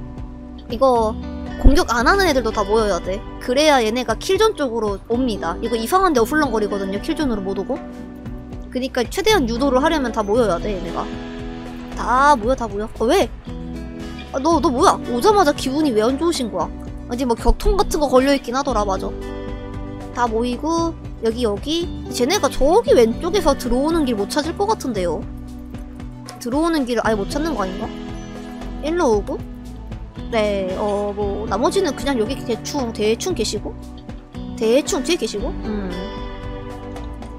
이거 공격 안 하는 애들도 다 모여야 돼. 그래야 얘네가 킬존 쪽으로 옵니다. 이거 이상한데 어슬렁거리거든요. 킬존으로 못 오고. 그니까 최대한 유도를 하려면 다 모여야 돼 얘네가 다 모여 다 모여 어 왜? 아, 너, 너 뭐야? 오자마자 기분이 왜 안 좋으신 거야? 어디 뭐 격통 같은 거 걸려있긴 하더라 맞아 다 모이고 여기 여기 쟤네가 저기 왼쪽에서 들어오는 길 못 찾을 것 같은데요 들어오는 길을 아예 못 찾는 거 아닌가? 일로 오고 네, 어, 뭐, 나머지는 그냥 여기 대충, 대충 계시고, 대충 뒤에 계시고, 음.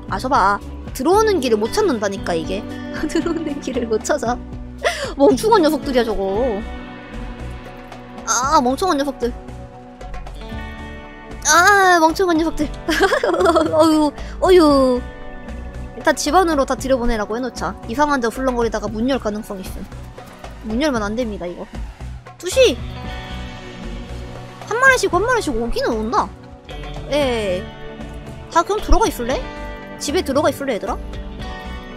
아, 저봐. 들어오는 길을 못 찾는다니까, 이게. 들어오는 길을 못 찾아. 멍청한 녀석들이야, 저거. 아, 멍청한 녀석들. 아, 멍청한 녀석들. 어유, 어유. 일단 집안으로 다 들여보내라고 해놓자. 이상한 데 훌렁거리다가 문 열 가능성 있음. 문 열면 안 됩니다, 이거. 두시! 한 마리씩 한 마리씩 오기는 온다. 예. 다 그럼 들어가 있을래? 집에 들어가 있을래, 얘들아?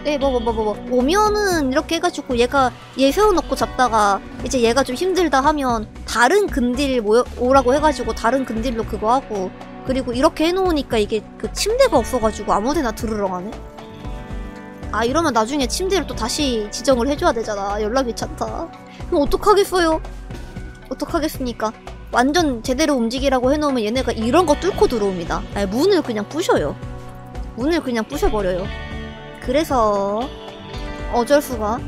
예, 뭐, 뭐, 뭐, 뭐, 뭐. 오면은 이렇게 해가지고 얘가 얘 세워놓고 잡다가 이제 얘가 좀 힘들다 하면 다른 근딜 모여, 오라고 해가지고 다른 근딜로 그거 하고 그리고 이렇게 해놓으니까 이게 그 침대가 없어가지고 아무데나 들으러 가네? 아, 이러면 나중에 침대를 또 다시 지정을 해줘야 되잖아. 연락이 귀찮다. 그럼 어떡하겠어요? 어떡하겠습니까? 완전 제대로 움직이라고 해놓으면 얘네가 이런 거 뚫고 들어옵니다. 아니, 문을 그냥 부셔요. 문을 그냥 부셔버려요. 그래서 어쩔 수가.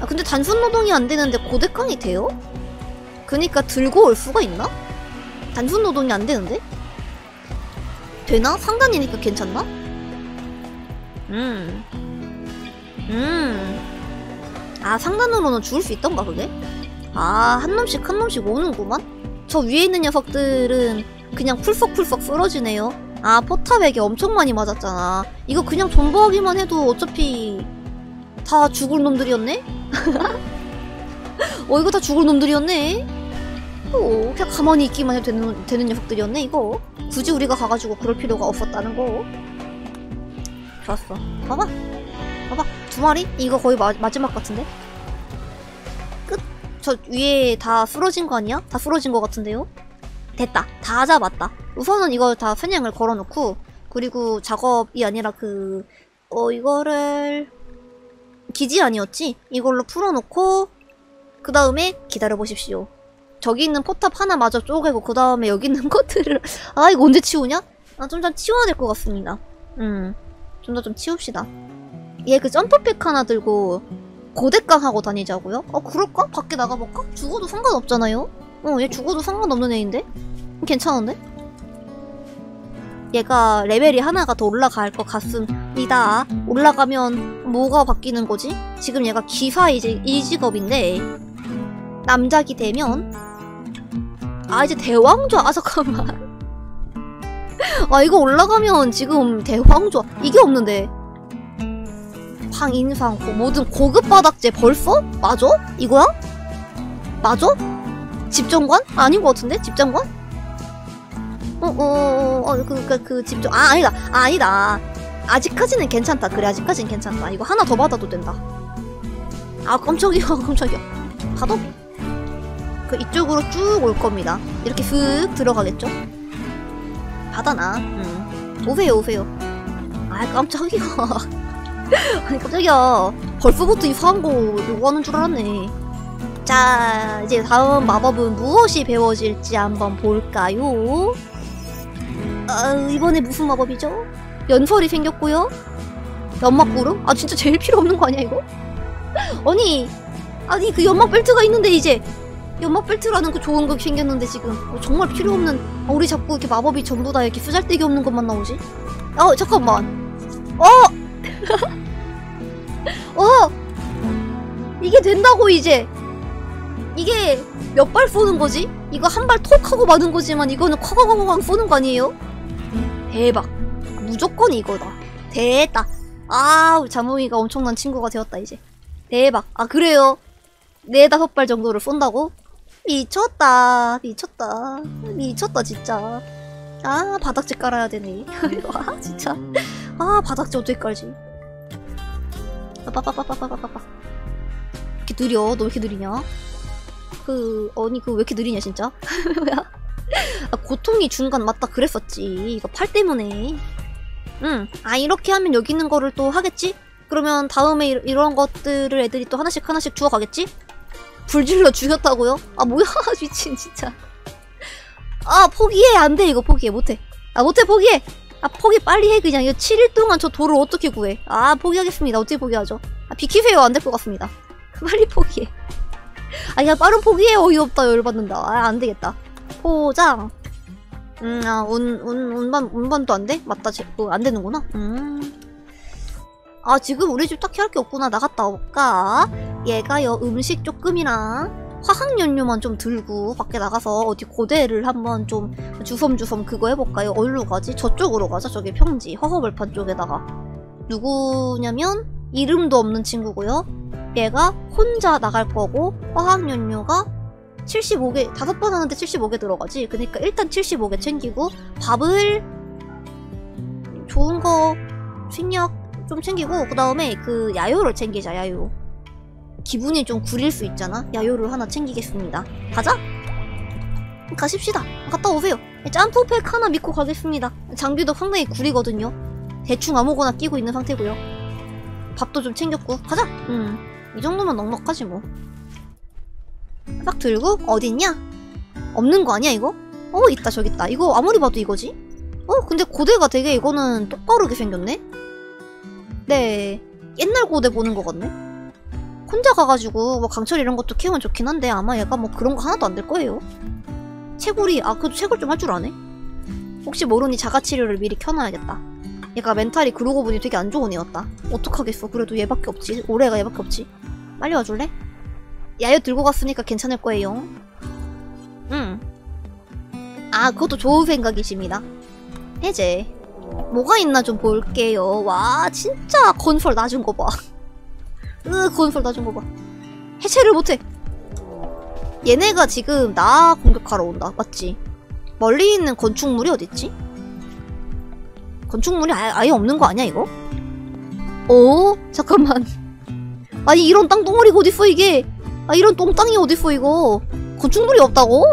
아 근데 단순 노동이 안 되는데 고데칸이 돼요? 그니까 들고 올 수가 있나? 단순 노동이 안 되는데? 되나? 상단이니까 괜찮나? 음. 음. 아 상단으로는 죽을 수 있던가 그게? 아, 한 놈씩 한 놈씩 오는구만? 저 위에 있는 녀석들은 그냥 풀썩풀썩 쓰러지네요. 아, 포탑에게 엄청 많이 맞았잖아. 이거 그냥 존버하기만 해도 어차피 다 죽을 놈들이었네? 어, 이거 다 죽을 놈들이었네? 어, 그냥 가만히 있기만 해도 되는, 되는 녀석들이었네, 이거. 굳이 우리가 가가지고 그럴 필요가 없었다는 거. 좋았어. 봐봐. 두 마리? 이거 거의 마, 마지막 같은데? 저 위에 다 쓰러진 거 아니야? 다 쓰러진 거 같은데요? 됐다. 다 잡았다. 우선은 이걸 다 사냥을 걸어놓고 그리고 작업이 아니라 그... 어 이거를... 기지 아니었지? 이걸로 풀어놓고 그 다음에 기다려보십시오. 저기 있는 포탑 하나 마저 쪼개고 그 다음에 여기 있는 것들을 아 이거 언제 치우냐? 아 좀 더 치워야 될 것 같습니다. 음. 좀 더 좀 치웁시다. 얘 그 점프백 하나 들고 고대강 하고 다니자고요? 어 그럴까? 밖에 나가볼까? 죽어도 상관없잖아요? 어 얘 죽어도 상관없는 애인데? 괜찮은데? 얘가 레벨이 하나가 더 올라갈 것 같습니다. 올라가면 뭐가 바뀌는 거지? 지금 얘가 기사 이제 이 직업인데 남작이 되면 아 이제 대왕좌 아 잠깐만 아 이거 올라가면 지금 대왕좌 이게 없는데 황인상 고 모든 고급 바닥재 벌써? 맞아? 이거야? 맞아? 집정관? 아닌 것 같은데? 집정관? 어어 어 그 그 그 집정 아 아니다 아, 아니다 아직까지는 괜찮다 그래 아직까지는 괜찮다 이거 하나 더 받아도 된다 아 깜짝이야 깜짝이야 가도 그 이쪽으로 쭉 올 겁니다 이렇게 슥 들어가겠죠 받아나 음 오세요 오세요 아 깜짝이야 아니 깜짝이야 벌써부터 이상한 거 요구하는 줄 알았네 자 이제 다음 마법은 무엇이 배워질지 한번 볼까요? 아, 이번에 무슨 마법이죠? 연설이 생겼고요 연막구름? 아 진짜 제일 필요 없는 거 아니야 이거? 아니 아니 그 연막 벨트가 있는데 이제 연막 벨트라는 그 좋은 거 생겼는데 지금 어, 정말 필요 없는 아, 우리 자꾸 이렇게 마법이 전부 다 이렇게 쓰잘데기 없는 것만 나오지? 아 잠깐만 어! 어! 이게 된다고 이제. 이게 몇 발 쏘는 거지? 이거 한 발 톡 하고 마는 거지만 이거는 콱콱콱콱 쏘는 거 아니에요? 대박. 무조건 이거다. 됐다 아 우리 자몽이가 엄청난 친구가 되었다 이제. 대박. 아 그래요? 네 다섯 발 정도를 쏜다고? 미쳤다. 미쳤다. 미쳤다 진짜. 아 바닥재 깔아야 되네. 아 진짜. 아 바닥재 어떻게 깔지 빠빠빠빠빠빠빠빠. 이렇게 느려. 너 왜 이렇게 느리냐? 그 아니 그 왜 이렇게 느리냐 진짜? 뭐야? 아, 고통이 중간 맞다 그랬었지. 이거 팔 때문에. 응아 이렇게 하면 여기 있는 거를 또 하겠지? 그러면 다음에 이, 이런 것들을 애들이 또 하나씩 하나씩 주워 가겠지? 불질러 죽였다고요? 아 뭐야? 미친 진짜. 아 포기해. 안 돼 이거 포기해. 못해. 아 못해. 포기해 아 포기 빨리 해 그냥. 이거 7일 동안 저 돌을 어떻게 구해? 아 포기하겠습니다. 어떻게 포기하죠? 아 비키세요. 안 될 것 같습니다. 빨리 포기해. 아 그냥 빠른 포기해 어이없다. 열받는다. 아 안되겠다. 포장. 음아운 운, 운반 운반도 안 돼? 맞다. 제, 그거 안 되는구나. 음. 아 지금 우리 집 딱히 할 게 없구나. 나갔다 올까? 얘가요 음식 조금이랑 화학연료만 좀 들고 밖에 나가서 어디 고대를 한번 좀 주섬주섬 그거 해볼까요? 어디로 가지? 저쪽으로 가자 저기 평지. 허허벌판 쪽에다가. 누구냐면 이름도 없는 친구고요. 얘가 혼자 나갈 거고 화학연료가 75개 다섯 번 하는데 75개 들어가지. 그러니까 일단 75개 챙기고 밥을 좋은 거 생략 좀 챙기고 그 다음에 그 야요를 챙기자 야요 기분이 좀 구릴 수 있잖아? 야요를 하나 챙기겠습니다. 가자! 가십시다. 갔다 오세요. 짬뽕팩 하나 믿고 가겠습니다. 장비도 상당히 구리거든요. 대충 아무거나 끼고 있는 상태고요. 밥도 좀 챙겼고 가자! 음이 정도면 넉넉하지 뭐. 딱 들고 어딨냐? 없는 거 아니야 이거? 어 있다 저기 있다. 이거 아무리 봐도 이거지? 어 근데 고대가 되게 이거는 똑바르게 생겼네? 네. 옛날 고대 보는 거 같네 혼자 가가지고 뭐 강철 이런 것도 키우면 좋긴 한데 아마 얘가 뭐 그런 거 하나도 안 될 거예요. 채굴이 아 그래도 채굴 좀 할 줄 아네? 혹시 모르니 자가치료를 미리 켜놔야겠다. 얘가 멘탈이 그러고 보니 되게 안 좋은 애였다. 어떡하겠어. 그래도 얘밖에 없지. 올해가 얘밖에 없지. 빨리 와줄래? 야유 들고 갔으니까 괜찮을 거예요. 응 아 그것도 좋은 생각이십니다. 해제. 뭐가 있나 좀 볼게요. 와, 진짜 건설 낮은 거 봐. 으, 건설 낮은 거 봐. 해체를 못해. 얘네가 지금 나 공격하러 온다. 맞지? 멀리 있는 건축물이 어딨지? 건축물이 아예, 아예 없는 거 아니야, 이거? 어? 잠깐만. 아니, 이런 땅덩어리가 어딨어, 이게? 아, 이런 똥땅이 어딨어, 이거? 건축물이 없다고?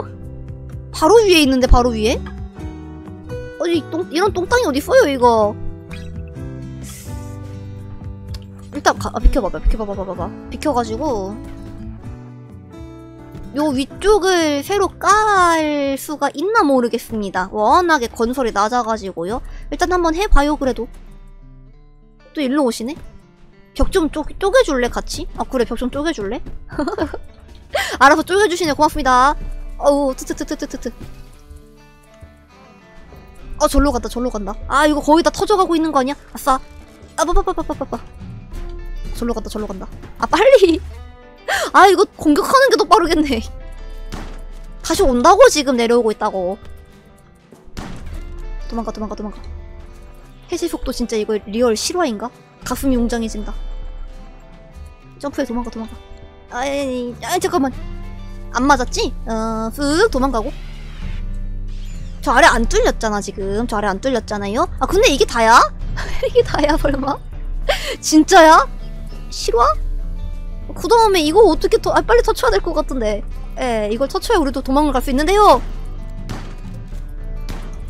바로 위에 있는데, 바로 위에? 어디 똥, 이런 똥땅이 어디 있어요 이거 일단 가, 아, 비켜봐봐 비켜봐봐 봐봐. 비켜가지고 요 위쪽을 새로 깔 수가 있나 모르겠습니다. 워낙에 건설이 낮아가지고요. 일단 한번 해봐요 그래도. 또 일로 오시네? 벽 좀 쪼개줄래 같이? 아 그래 벽 좀 쪼개줄래? 알아서 쪼개주시네 고맙습니다. 어우 트트트트트트. 어 절로 간다 절로 간다. 아 이거 거의 다 터져가고 있는 거 아니야? 아싸. 아빠빠빠빠빠빠 절로 간다 절로 간다. 아 빨리. 아 이거 공격하는 게 더 빠르겠네. 다시 온다고 지금 내려오고 있다고. 도망가 도망가 도망가. 해제 속도 진짜 이거 real 실화인가? 가슴이 웅장해진다. 점프해 도망가 도망가. 아이 아이 잠깐만. 안 맞았지? 어쓱 도망가고. 저 아래 안 뚫렸잖아 지금. 저 아래 안 뚫렸잖아요. 아 근데 이게 다야? 이게 다야 설마? 진짜야? 실화? 그 다음에 이거 어떻게 더 아, 빨리 터쳐야 될 것 같은데. 예 이걸 터쳐야 우리도 도망을 갈 수 있는데요.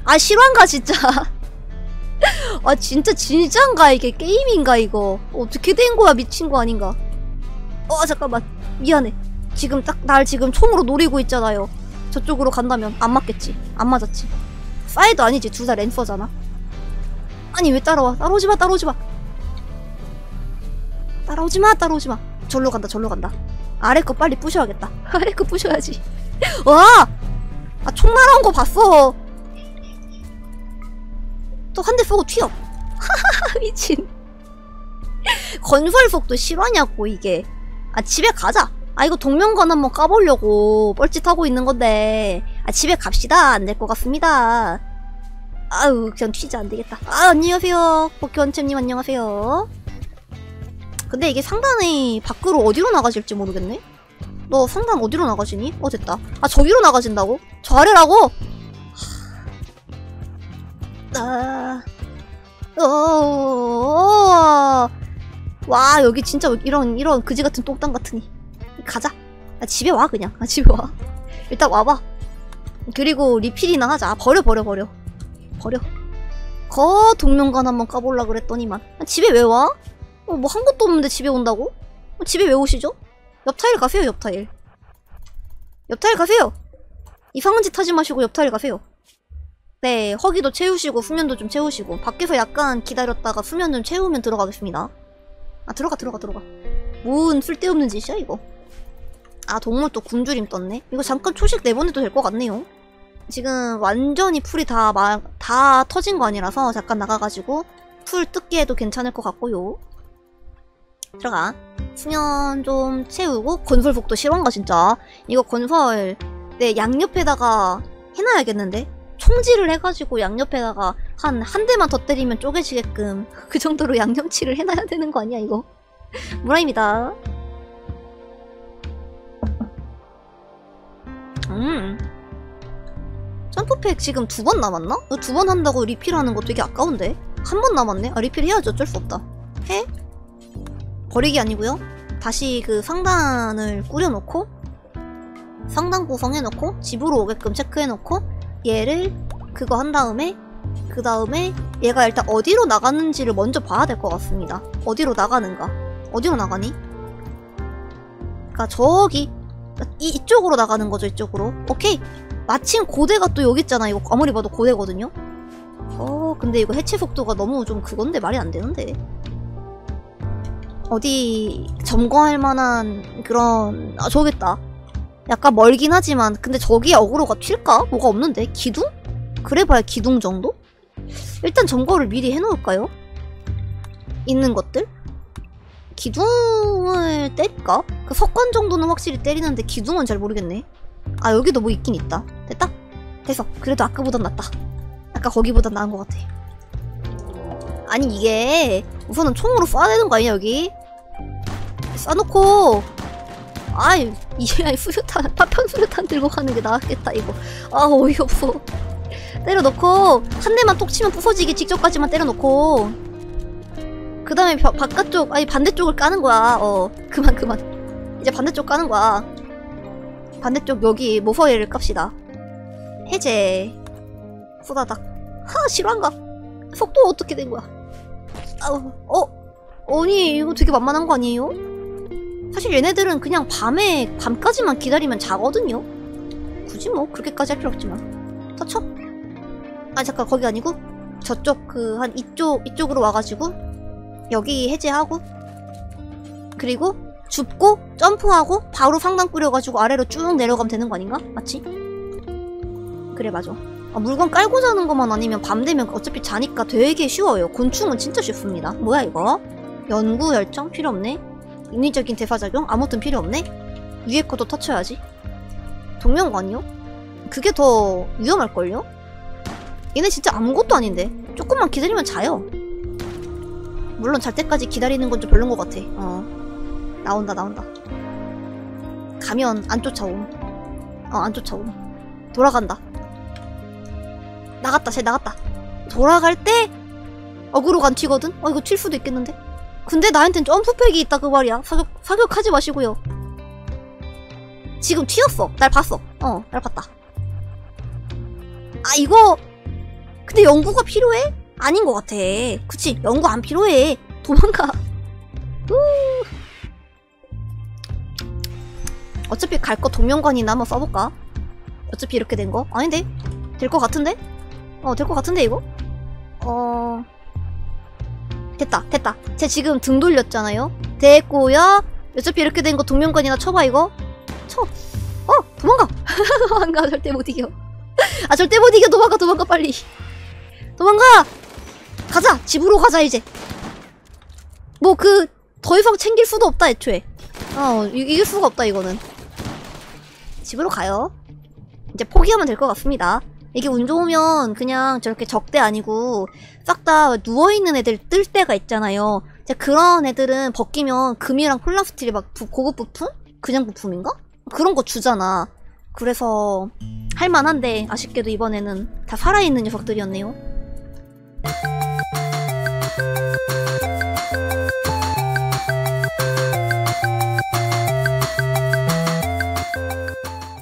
아 실화인가 진짜. 아 진짜 진짠가 이게 게임인가 이거. 어떻게 된 거야 미친 거 아닌가. 어 잠깐만. 미안해. 지금 딱 날 지금 총으로 노리고 있잖아요. 저쪽으로 간다면 안 맞겠지. 안 맞았지. Scyther 아니지? 둘 다 Lancer잖아. 아니 왜 따라와? 따라오지마 따라오지마 따라오지마 따라오지마. 절로 간다 절로 간다. 아래 거 빨리 부셔야겠다. 아래 거 부셔야지. 와! 아 총 날아온 거 봤어. 또 한 대 쏘고 튀어. 하하하 미친. 건설 속도 실화냐고 이게. 아 집에 가자. 아 이거 동명관 한번 까보려고 뻘짓하고 있는 건데. 아 집에 갑시다. 안 될 것 같습니다. 아유 그냥 튀자. 안 되겠다. 아 안녕하세요. 복현챔님 안녕하세요 근데 이게 상단이 밖으로 어디로 나가질지 모르겠네 너 상단 어디로 나가지니? 어 됐다 아 저기로 나가진다고? 저 아래라고? 아... 어... 와 여기 진짜 이런 이런 그지 같은 똥땅 같으니 가자. 아, 집에 와 그냥. 아, 집에 와. 일단 와봐. 그리고 리필이나 하자. 아, 버려 버려 버려. 버려. 거 동명관 한번 까볼라 그랬더니만. 아, 집에 왜 와? 어, 뭐 한 것도 없는데 집에 온다고? 어, 집에 왜 오시죠? 옆 타일 가세요, 옆 타일. 옆 타일 가세요! 이상한 짓 하지 마시고 옆 타일 가세요. 네, 허기도 채우시고 수면도 좀 채우시고 밖에서 약간 기다렸다가 수면 좀 채우면 들어가겠습니다. 아 들어가 들어가 들어가. 뭔 쓸데없는 짓이야 이거. 아 동물 또 굶주림 떴네. 이거 잠깐 초식 내보내도 될 것 같네요. 지금 완전히 풀이 다, 마, 다 터진 거 아니라서 잠깐 나가가지고 풀 뜯기 해도 괜찮을 것 같고요. 들어가. 수면 좀 채우고 건설 복도 실화인가 진짜. 이거 건설 내 양옆에다가 해놔야겠는데? 총질을 해가지고 양옆에다가 한, 한 대만 더 때리면 쪼개지게끔 그 정도로 양념칠을 해놔야 되는 거 아니야, 이거? 무라입니다. 음. 점프팩 지금 두 번 남았나? 두 번 한다고 리필하는 거 되게 아까운데? 한 번 남았네? 아, 리필 해야지 어쩔 수 없다. 해? 버리기 아니고요 다시 그 상단을 꾸려놓고 상단 구성해놓고 집으로 오게끔 체크해놓고 얘를 그거 한 다음에 그 다음에 얘가 일단 어디로 나가는지를 먼저 봐야 될 것 같습니다. 어디로 나가는가? 어디로 나가니? 그니까 저기 이, 이쪽으로 나가는 거죠 이쪽으로. 오케이. 마침 고대가 또 여기 있잖아. 이거 아무리 봐도 고대거든요. 어 근데 이거 해체 속도가 너무 좀 그건데 말이 안 되는데. 어디 점거할 만한 그런 아 저기 있다. 약간 멀긴 하지만 근데 저기 어그로가 튈까? 뭐가 없는데? 기둥? 그래봐야 기둥 정도? 일단 점거를 미리 해놓을까요? 있는 것들? 기둥을 때릴까? 그 석관 정도는 확실히 때리는데 기둥은 잘 모르겠네 아 여기도 뭐 있긴 있다 됐다? 됐어 그래도 아까보단 낫다 아까 거기보단 나은 것 같아 아니 이게 우선은 총으로 쏴야 되는 거 아니야 여기? 쏴놓고. 아이 이게 수류탄 파편 수류탄 들고 가는 게 나았겠다 이거. 아 어이없어. 때려놓고 한 대만 톡 치면 부서지게 직접까지만 때려놓고. 그 다음에 바깥쪽 아니 반대쪽을 까는 거야. 어 그만 그만. 이제 반대쪽 까는 거야. 반대쪽 여기 모서리를 깝시다. 해제. 후다닥 하 실화인가? 속도 어떻게 된 거야? 아우 어? 아니 이거 되게 만만한 거 아니에요? 사실 얘네들은 그냥 밤에 밤까지만 기다리면 자거든요. 굳이 뭐 그렇게까지 할 필요 없지만 터쳐. 아 잠깐 거기 아니고 저쪽 그 한 이쪽 이쪽으로 와가지고 여기 해제하고 그리고 줍고 점프하고 바로 상단 꾸려가지고 아래로 쭉 내려가면 되는 거 아닌가? 맞지? 그래 맞아. 아, 물건 깔고 자는 것만 아니면 밤 되면 어차피 자니까 되게 쉬워요. 곤충은 진짜 쉽습니다. 뭐야 이거? 연구 열정 필요 없네. 인위적인 대사작용? 아무튼 필요 없네? 위에 것도 터쳐야지. 동명관이요? 그게 더 위험할걸요? 얘네 진짜 아무것도 아닌데. 조금만 기다리면 자요. 물론 잘 때까지 기다리는 건 좀 별론 것 같아. 어. 나온다, 나온다. 가면 안 쫓아옴. 어, 안 쫓아옴. 돌아간다. 나갔다, 쟤 나갔다. 돌아갈 때 어그로 간 튀거든? 어, 이거 튈 수도 있겠는데? 근데 나한텐 점프팩이 있다 그 말이야. 사격, 사격하지 마시고요. 지금 튀었어. 날 봤어. 어, 날 봤다. 아, 이거. 근데 연구가 필요해? 아닌 것 같아. 그치? 연구 안 필요해. 도망가. 우. 어차피 갈 거 동명관이나 한번 써볼까? 어차피 이렇게 된 거? 아닌데? 될 것 같은데? 어, 될 것 같은데, 이거? 어. 됐다 됐다. 쟤 지금 등 돌렸잖아요? 됐고요? 어차피 이렇게 된 거 동명관이나 쳐봐 이거. 쳐. 어! 도망가. 도망가 절대 못 이겨. 아 절대 못 이겨. 도망가 도망가 빨리. 도망가! 가자! 집으로 가자 이제. 뭐 그 더 이상 챙길 수도 없다 애초에. 어 이, 이길 수가 없다 이거는. 집으로 가요. 이제 포기하면 될 것 같습니다 이게 운 좋으면 그냥 저렇게 적대 아니고 싹 다 누워있는 애들 뜰 때가 있잖아요. 그런 애들은 벗기면 금이랑 콜라스틸이 막 부, 고급 부품? 그냥 부품인가? 그런 거 주잖아. 그래서 할만한데 아쉽게도 이번에는 다 살아있는 녀석들이었네요.